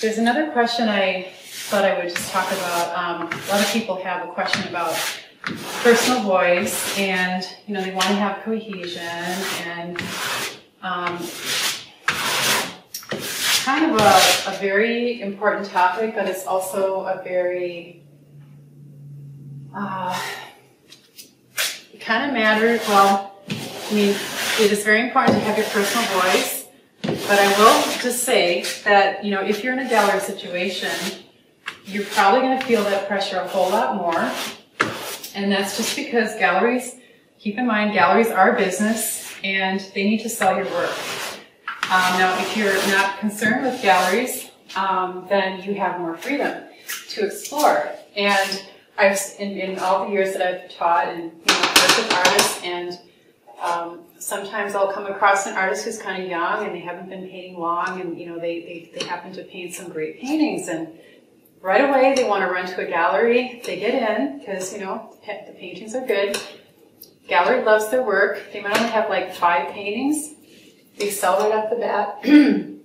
there's another question I thought I would just talk about. Um, a lot of people have a question about personal voice, and you know they want to have cohesion and um, kind of a, a very important topic, but it's also a very uh, it kind of matters. Well, I mean, it is very important to have your personal voice, but I will just say that you know if you're in a gallery situation, you're probably going to feel that pressure a whole lot more, and that's just because galleries. Keep in mind, galleries are business, and they need to sell your work. Um, now, if you're not concerned with galleries, um, then you have more freedom to explore. And I've, in, in all the years that I've taught and you know, worked with artists, and um, sometimes I'll come across an artist who's kind of young and they haven't been painting long, and you know they, they, they happen to paint some great paintings, and right away they want to run to a gallery. They get in because you know the paintings are good. Gallery loves their work. They might only have like five paintings, they sell right off the bat. (clears throat) and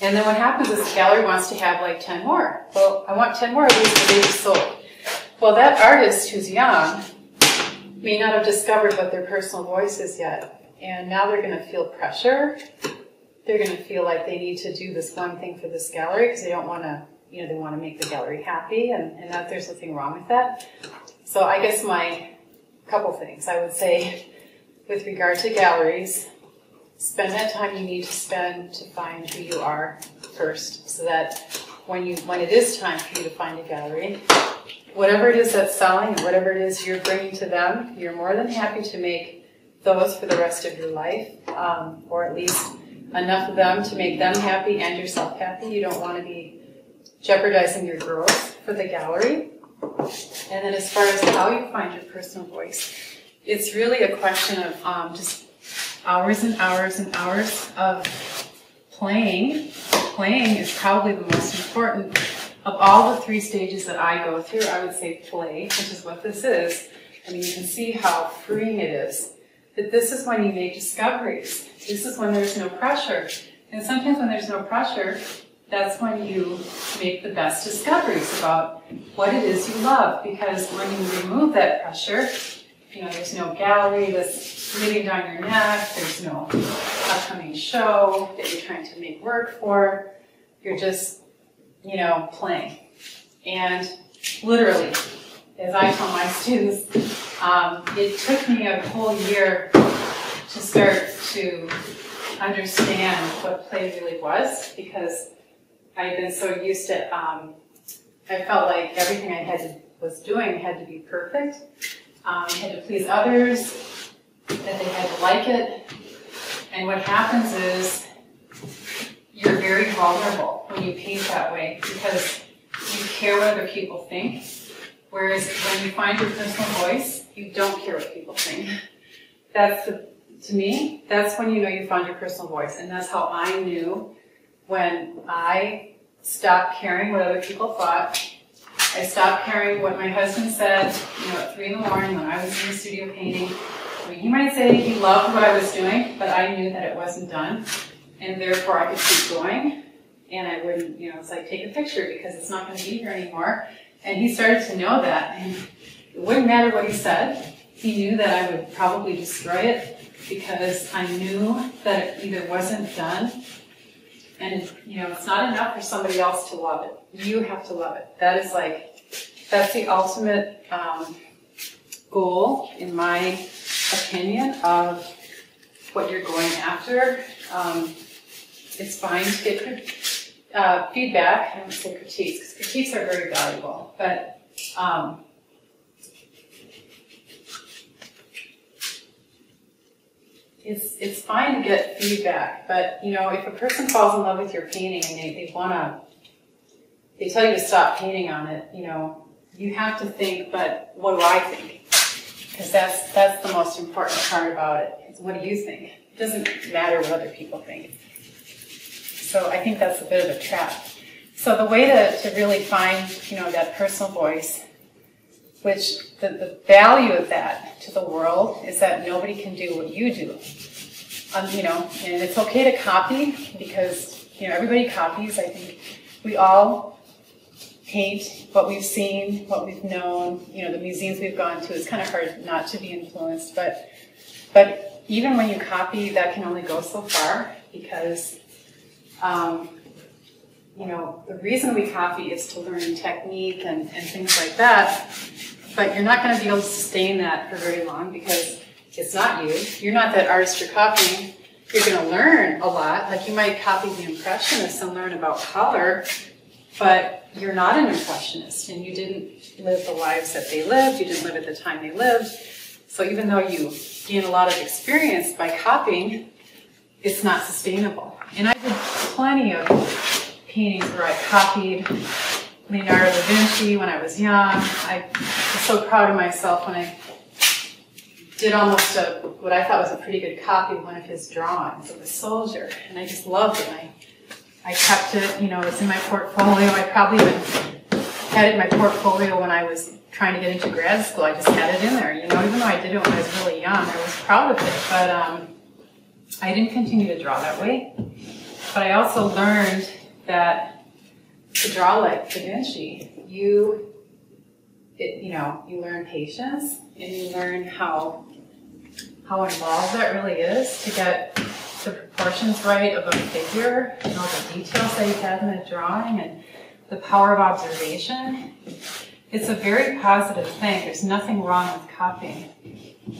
then what happens is the gallery wants to have like 10 more. Well, I want 10 more of these, they just sold. Well, that artist who's young may not have discovered what their personal voice is yet. And now they're going to feel pressure. They're going to feel like they need to do this one thing for this gallery because they don't want to, you know, they want to make the gallery happy and, and that there's nothing wrong with that. So I guess my couple things I would say with regard to galleries, spend that time you need to spend to find who you are first so that when you when it is time for you to find a gallery whatever it is that's selling and whatever it is you're bringing to them you're more than happy to make those for the rest of your life um, or at least enough of them to make them happy and yourself happy you don't want to be jeopardizing your growth for the gallery and then as far as how you find your personal voice it's really a question of um, just hours and hours and hours of playing. Playing is probably the most important of all the three stages that I go through. I would say play, which is what this is. I mean, you can see how freeing it is. That this is when you make discoveries. This is when there's no pressure. And sometimes when there's no pressure, that's when you make the best discoveries about what it is you love. Because when you remove that pressure, you know, there's no gallery that's breathing down your neck, there's no upcoming show that you're trying to make work for. You're just, you know, playing. And literally, as I tell my (laughs) students, um, it took me a whole year to start to understand what play really was because I had been so used to, um, I felt like everything I had to, was doing had to be perfect um, had to please others, that they had to like it. And what happens is you're very vulnerable when you paint that way because you care what other people think. Whereas when you find your personal voice, you don't care what people think. That's the, to me, that's when you know you found your personal voice. And that's how I knew when I stopped caring what other people thought I stopped caring what my husband said, you know, at three in the morning when I was in the studio painting. I mean, he might say he loved what I was doing, but I knew that it wasn't done, and therefore I could keep going. And I wouldn't, you know, it's like take a picture because it's not going to be here anymore. And he started to know that, and it wouldn't matter what he said. He knew that I would probably destroy it because I knew that it either wasn't done and, you know, it's not enough for somebody else to love it. You have to love it. That is like, that's the ultimate um, goal, in my opinion, of what you're going after. Um, it's fine to get uh, feedback, I don't say critiques, because critiques are very valuable, but um, it's it's fine to get feedback, but you know, if a person falls in love with your painting and they, they wanna they tell you to stop painting on it, you know, you have to think, but what do I think? Because that's, that's the most important part about it. Is what do you think? It doesn't matter what other people think. So I think that's a bit of a trap. So the way to, to really find, you know, that personal voice, which the, the value of that to the world is that nobody can do what you do. Um, you know, and it's okay to copy because, you know, everybody copies. I think we all paint what we've seen, what we've known, you know, the museums we've gone to. It's kind of hard not to be influenced, but, but even when you copy, that can only go so far because um, you know, the reason we copy is to learn technique and, and things like that, but you're not going to be able to sustain that for very long because it's not you. You're not that artist you're copying. You're going to learn a lot. Like you might copy the impressionists and learn about color, but you're not an impressionist and you didn't live the lives that they lived. You didn't live at the time they lived. So even though you gain a lot of experience by copying, it's not sustainable. And I did plenty of paintings where I copied Leonardo da Vinci when I was young. I was so proud of myself when I did almost a, what I thought was a pretty good copy of one of his drawings of a soldier, and I just loved it. I, I kept it, you know, it's in my portfolio. I probably even had it in my portfolio when I was trying to get into grad school. I just had it in there, you know, even though I did it when I was really young. I was proud of it, but um, I didn't continue to draw that way. But I also learned that to draw like Da Vinci, you, it, you know, you learn patience and you learn how how involved that really is to get the proportions right of a figure and all the details that he had in the drawing and the power of observation. It's a very positive thing. There's nothing wrong with copying.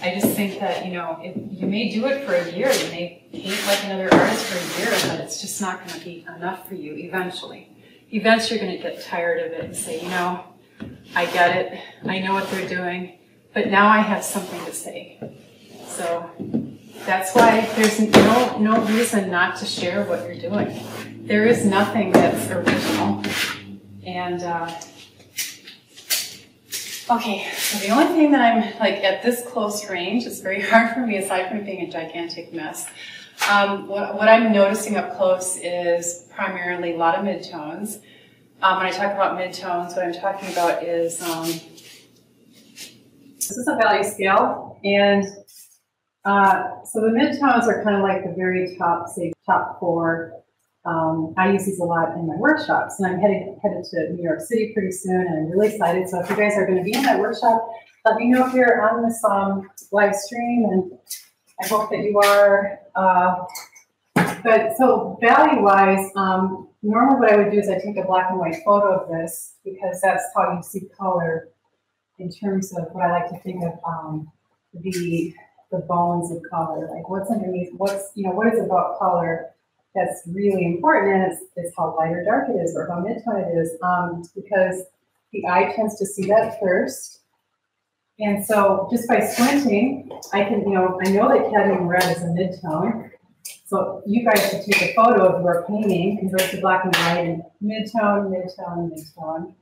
I just think that, you know, if you may do it for a year, you may paint like another artist for a year, but it's just not going to be enough for you eventually. Eventually you're going to get tired of it and say, you know, I get it. I know what they're doing, but now I have something to say. So that's why there's no, no reason not to share what you're doing. There is nothing that's original. And, uh, Okay, so the only thing that I'm like at this close range is very (laughs) hard for me aside from being a gigantic mess. Um, what, what, I'm noticing up close is primarily a lot of midtones. Um, when I talk about midtones, what I'm talking about is um, this is a value scale, and uh, so the midtones are kind of like the very top, say, top four um, I use these a lot in my workshops, and I'm headed headed to New York City pretty soon, and I'm really excited. So if you guys are going to be in that workshop, let me know if you're on this um, live stream, and I hope that you are. Uh, but so value-wise, um, normally what I would do is I take a black and white photo of this because that's how you see color in terms of what I like to think of um, the the bones of color, like what's underneath, what's you know what is about color that's really important is, is how light or dark it is or how midtone it is um, because the eye tends to see that first. And so just by squinting, I can, you know, I know that cadmium red is a midtone. So you guys should take a photo of your painting and go to black and white and midtone, midtone, midtone.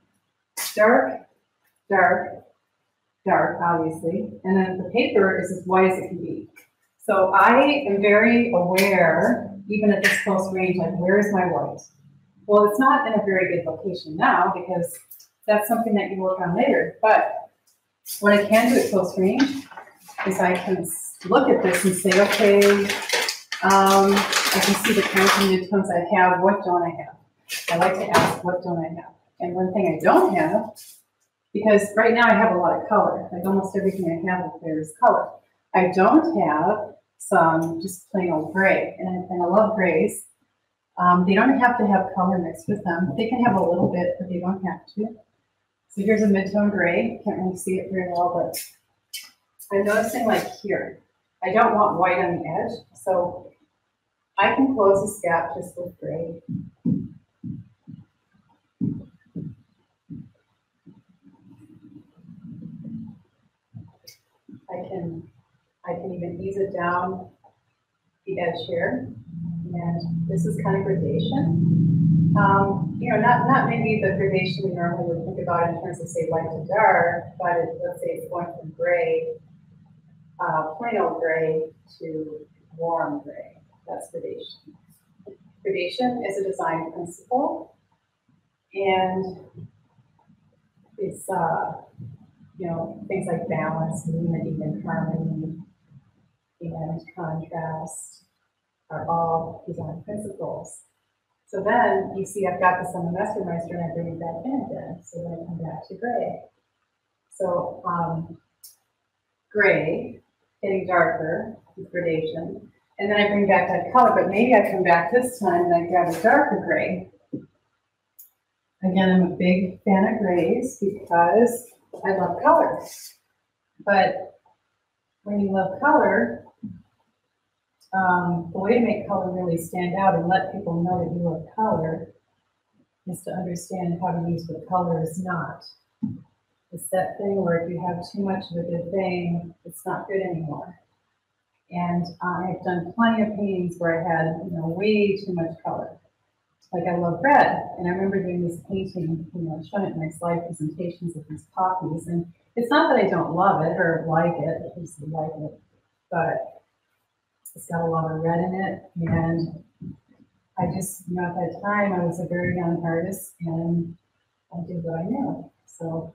Dark, dark, dark, obviously. And then the paper is as white as it can be. So I am very aware even at this close range, like where is my white? Well, it's not in a very good location now because that's something that you work on later. But what I can do at close range is I can look at this and say, okay, um, I can see the kinds of midtones I have. What don't I have? I like to ask, what don't I have? And one thing I don't have, because right now I have a lot of color. Like almost everything I have up there is color. I don't have some just plain old gray. And, and I love grays. Um, they don't have to have color mixed with them. They can have a little bit, but they don't have to. So here's a midtone gray. Can't really see it very well, but I'm noticing like here, I don't want white on the edge. So I can close this gap just with gray. I can I can even ease it down the edge here. And this is kind of gradation. Um, you know, not, not maybe the gradation we normally would think about in terms of say light to dark, but it, let's say it's going from gray, uh, plain old gray to warm gray. That's gradation. Gradation is a design principle and it's, uh, you know, things like balance, unity, and harmony, and contrast are all design principles. So then you see I've got this on the Messermeister and I bring it back in again. So then I come back to gray. So um, gray, getting darker gradation. And then I bring back that color, but maybe I come back this time and I grab a darker gray. Again, I'm a big fan of grays because I love color. But when you love color, um, the way to make color really stand out and let people know that you love color is to understand how to use what color is not. It's that thing where if you have too much of a good thing, it's not good anymore. And I've done plenty of paintings where I had, you know, way too much color. Like I love red, and I remember doing this painting, you know, showing it in my slide presentations of these poppies. And it's not that I don't love it or like it, I just like it, but it's got a lot of red in it, and I just, you know, at that time, I was a very young artist, and I did what I knew. So,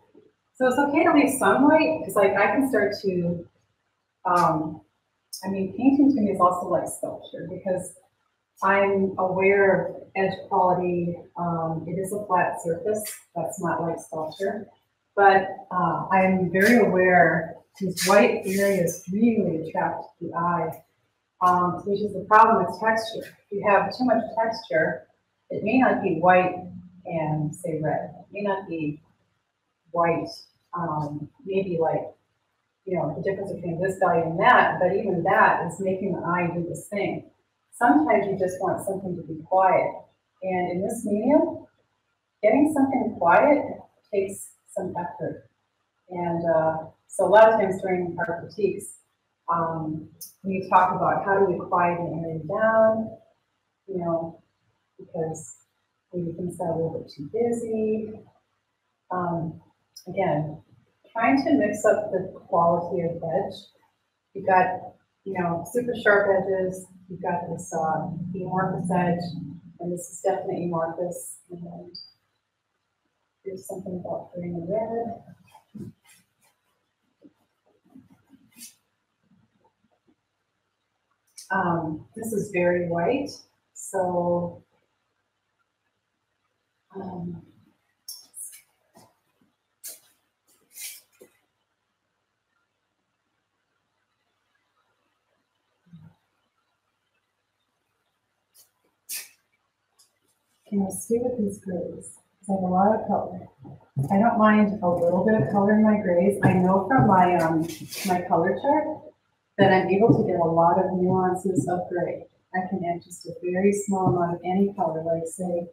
so it's okay to leave some white, because like I can start to, um, I mean, painting to me is also like sculpture, because I'm aware of edge quality. Um, it is a flat surface. That's not like sculpture. But uh, I'm very aware these white areas really attract the eye um, which is the problem with texture. If you have too much texture, it may not be white and say red. It may not be white, um, maybe like, you know, the difference between this value and that, but even that is making the eye do this thing. Sometimes you just want something to be quiet. And in this medium, getting something quiet takes some effort. And uh, so a lot of times during our critiques, um, we talk about how do we quiet an area down, you know, because maybe things got a little bit too busy. Um, again, trying to mix up the quality of edge. You've got, you know, super sharp edges. You've got this uh, amorphous edge, and this is definitely amorphous. And here's something about green and red. Um, this is very white, so um, Can I stay with these grays? I have a lot of color. I don't mind a little bit of color in my grays. I know from my um my color chart that I'm able to get a lot of nuances of gray. I can add just a very small amount of any color, like say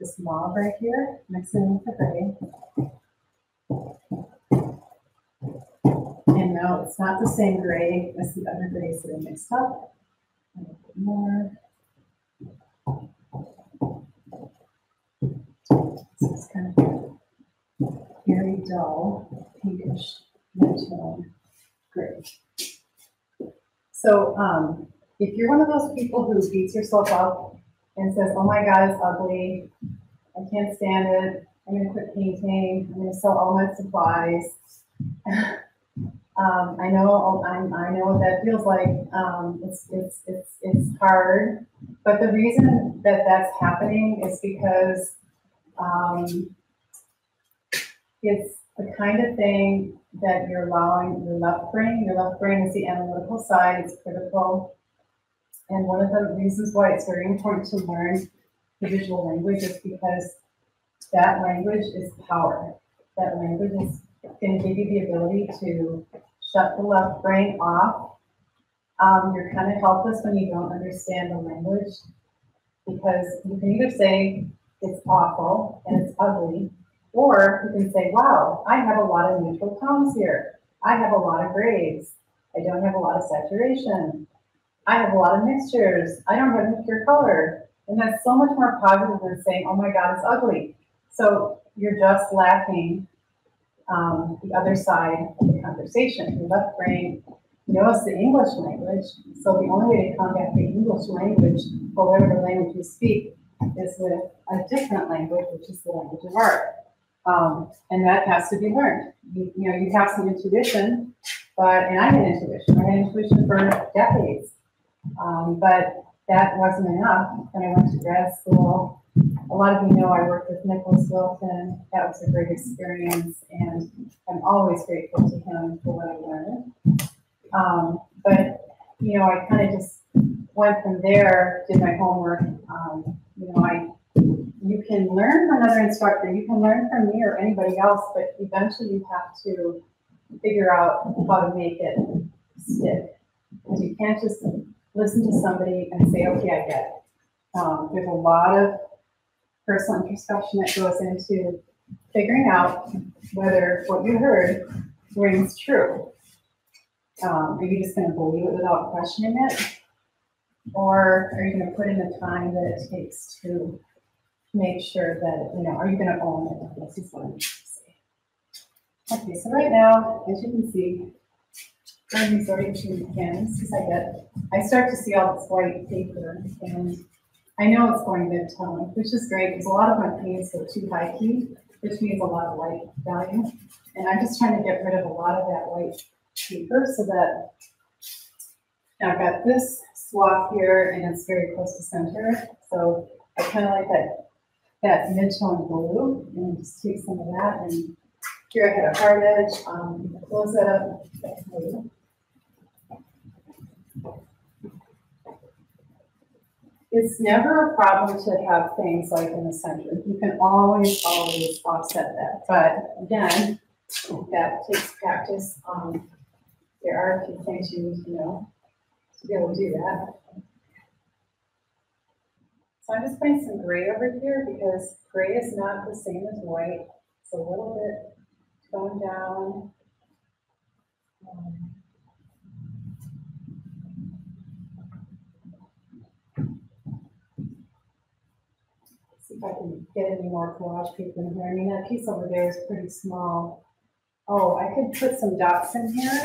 this mauve right here, mix it with the gray. And now it's not the same gray as the other grays that I mixed up. A little bit more. This is kind of very dull, pinkish mid-tone gray. So um, if you're one of those people who beats yourself up and says, oh my God, it's ugly, I can't stand it, I'm gonna quit painting, I'm gonna sell all my supplies. (laughs) um, I know I'm, I know what that feels like. Um, it's, it's, it's, it's hard, but the reason that that's happening is because um, it's the kind of thing that you're allowing your left brain, your left brain is the analytical side, it's critical. And one of the reasons why it's very important to learn the visual language is because that language is power. That language is going to give you the ability to shut the left brain off. Um, you're kind of helpless when you don't understand the language because you can either say it's awful and it's ugly, or you can say, wow, I have a lot of neutral tones here. I have a lot of grays. I don't have a lot of saturation. I have a lot of mixtures. I don't have pure color. And that's so much more positive than saying, oh my God, it's ugly. So you're just lacking um, the other side of the conversation. Your left brain knows the English language. So the only way to combat the English language, or whatever language you speak, is with a different language, which is the language of art. Um, and that has to be learned. You, you know, you have some intuition, but, and I had intuition, I had intuition for decades. Um, but that wasn't enough. And I went to grad school. A lot of you know I worked with Nicholas Wilton. That was a great experience, and I'm always grateful to him for what I learned. Um, but you know, I kind of just went from there, did my homework. Um, you know, I you can learn from another instructor, you can learn from me or anybody else, but eventually you have to figure out how to make it stick. Because you can't just listen to somebody and say, okay, I get it. Um, there's a lot of personal introspection that goes into figuring out whether what you heard rings true. Um, are you just going to believe it without questioning it? Or are you going to put in the time that it takes to make sure that, you know, are you going to own it? This is what I'm to. Okay, so right now, as you can see, I'm starting to again, because I get, I start to see all this white paper and I know it's going mid tone, which is great because a lot of my paints go too high key, which means a lot of light value. And I'm just trying to get rid of a lot of that white paper so that I've got this swath here and it's very close to center. So I kind of like that that mid-tone blue and just take some of that and here I had a hard edge, um, close that up. It's never a problem to have things like in the center. You can always, always offset that. But again, that takes practice. Um, there are a few things you need to know to be able to do that. So I'm just putting some gray over here because gray is not the same as white. It's a little bit toned down. See if I can get any more collage paper in here. I mean, that piece over there is pretty small. Oh, I could put some dots in here.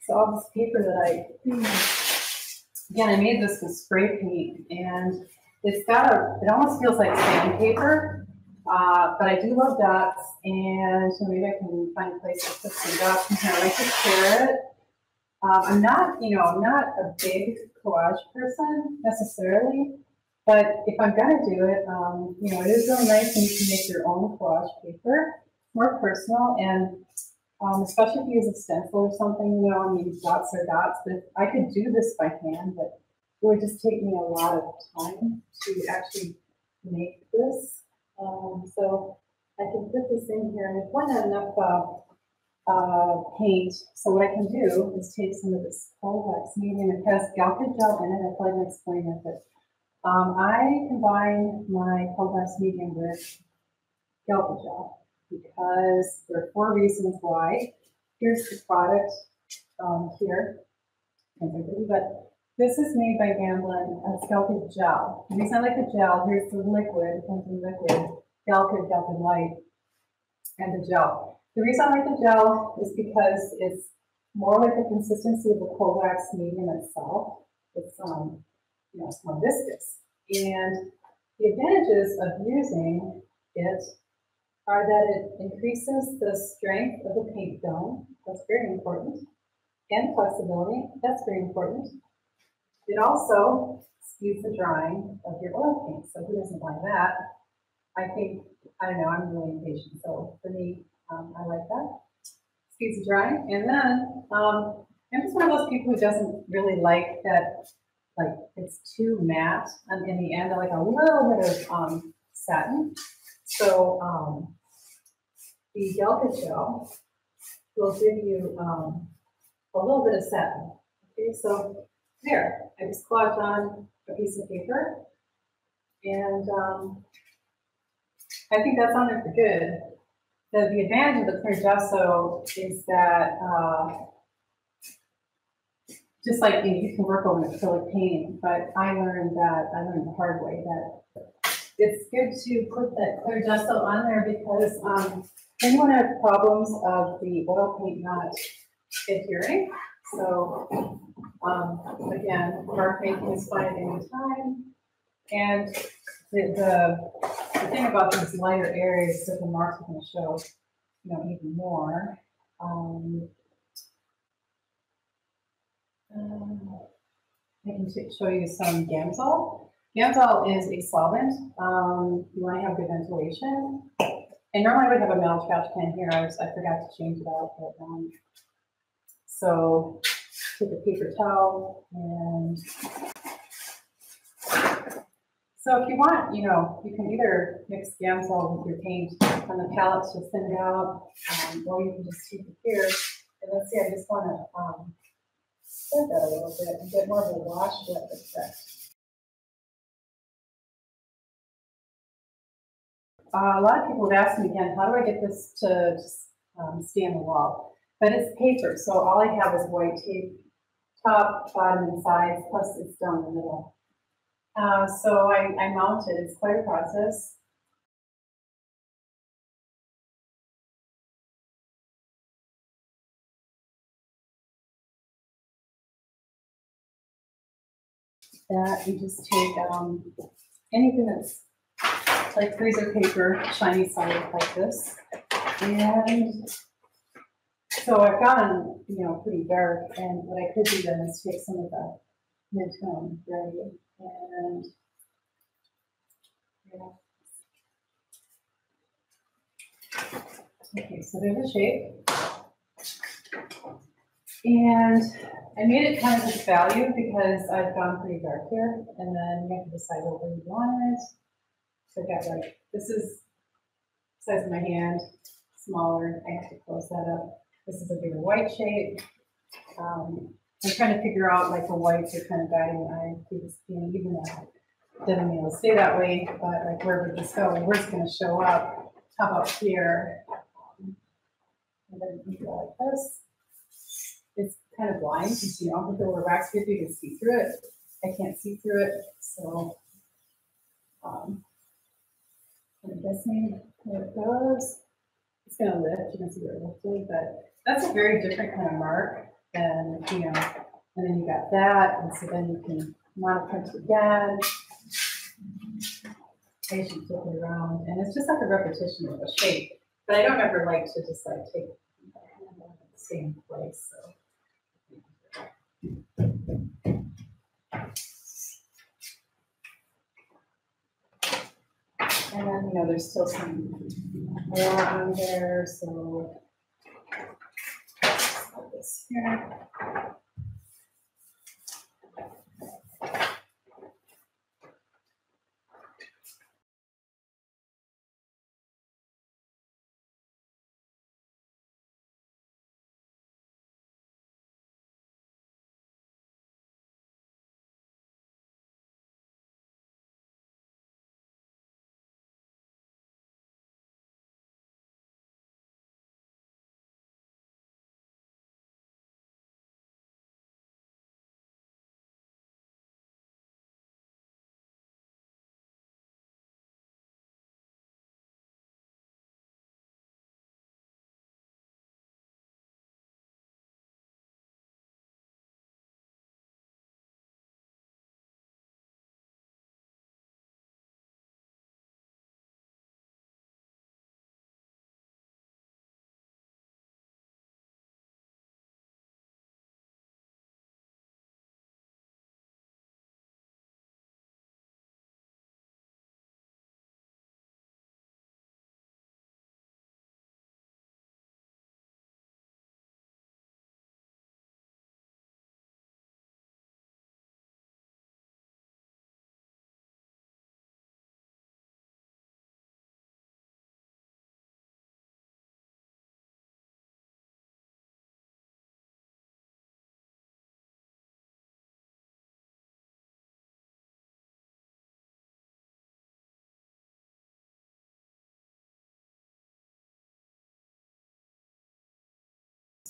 So all this paper that I, again, I made this with spray paint and it's got a, it almost feels like sandpaper, uh, but I do love dots and so maybe I can find a place to put some dots here. I like to share it. Um, I'm not, you know, I'm not a big collage person necessarily, but if I'm gonna do it, um, you know, it is really nice when you can make your own collage paper, more personal, and um, especially if you use a stencil or something, you know, I mean, dots are dots, but I could do this by hand, but it would just take me a lot of time to actually make this. Um, so I can put this in here, and if one had enough uh, uh, paint, so what I can do is take some of this cold wax medium, it has Galkyd gel in it, I thought I'd explain it, but um, I combine my cold wax medium with Galkyd gel because there are four reasons why. Here's the product um, here. But this is made by Gamblin, a Galkyd gel. The reason I like the gel, here's the liquid, comes in liquid, Galkyd, Galkyd Light, and the gel. The reason I like the gel is because it's more like the consistency of the cold wax medium itself. It's um, you know, it's more viscous. And the advantages of using it are that it increases the strength of the paint film. That's very important. And flexibility. That's very important. It also speeds the drying of your oil paint. So who doesn't like that? I think, I don't know, I'm really impatient. So for me, um, I like that. Speeds the drying. And then um, I'm just one of those people who doesn't really like that, like it's too matte. And in the end, I like a little bit of um, satin. So um, the Galkyd gel will give you um, a little bit of satin. Okay, so there, I just collaged on a piece of paper, and um, I think that's on there for good. The, the advantage of the clear gesso is that uh, just like, you know, you can work over acrylic paint, but I learned that, I learned the hard way that it's good to put that clear gesso on there because, um, you have problems of the oil paint not adhering. So, um, again, mark making is fine at any time. And the, the, the thing about these lighter areas that the marks are gonna show, you know, even more. Um, um, I can show you some Gamsol. Gamsol is a solvent. Um, you want to have good ventilation. And normally I would have a metal trash can here. I, was, I forgot to change it out, but um, so take a paper towel and so if you want, you know, you can either mix Gamsol with your paint on the palette to thin it out, um, or you can just keep it here. And let's see, I just want to um, spread that a little bit and get more of a wash wet effect. Uh, a lot of people have asked me again, how do I get this to um, stay on the wall? But it's paper, so all I have is white tape, top, bottom, and sides, plus it's down the middle. Uh, so I, I mount it, it's quite a process. that you just take um, anything that's like freezer paper, shiny side like this. And so I've gotten, you know, pretty dark, and what I could do then is take some of the mid-tone gray and yeah. Okay, so there's a shape. And I made it kind of this value because I've gone pretty dark here, and then you have to decide what you want it. So I got like, this is size of my hand, smaller, I have to close that up. This is a bigger white shape. Um, I'm trying to figure out like the whites are kind of guiding the eye through the even though it doesn't mean it'll stay that way, but like where would this go, where's it gonna show up? How about here? And then you go like this it's kind of blind because you know with the wax paper you can see through it. I can't see through it, so um, I'm guessing there it goes. It's gonna lift. You can see where it lifted, but that's a very different kind of mark than you know. And then you got that, and so then you can monoprint it again. I should flip it around, and it's just like a repetition of a shape. But I don't ever like to just like take the same place. So. And then, you know, there's still some more on there, so. This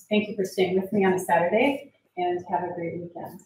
Thank you for staying with me on a Saturday. and have a great weekend.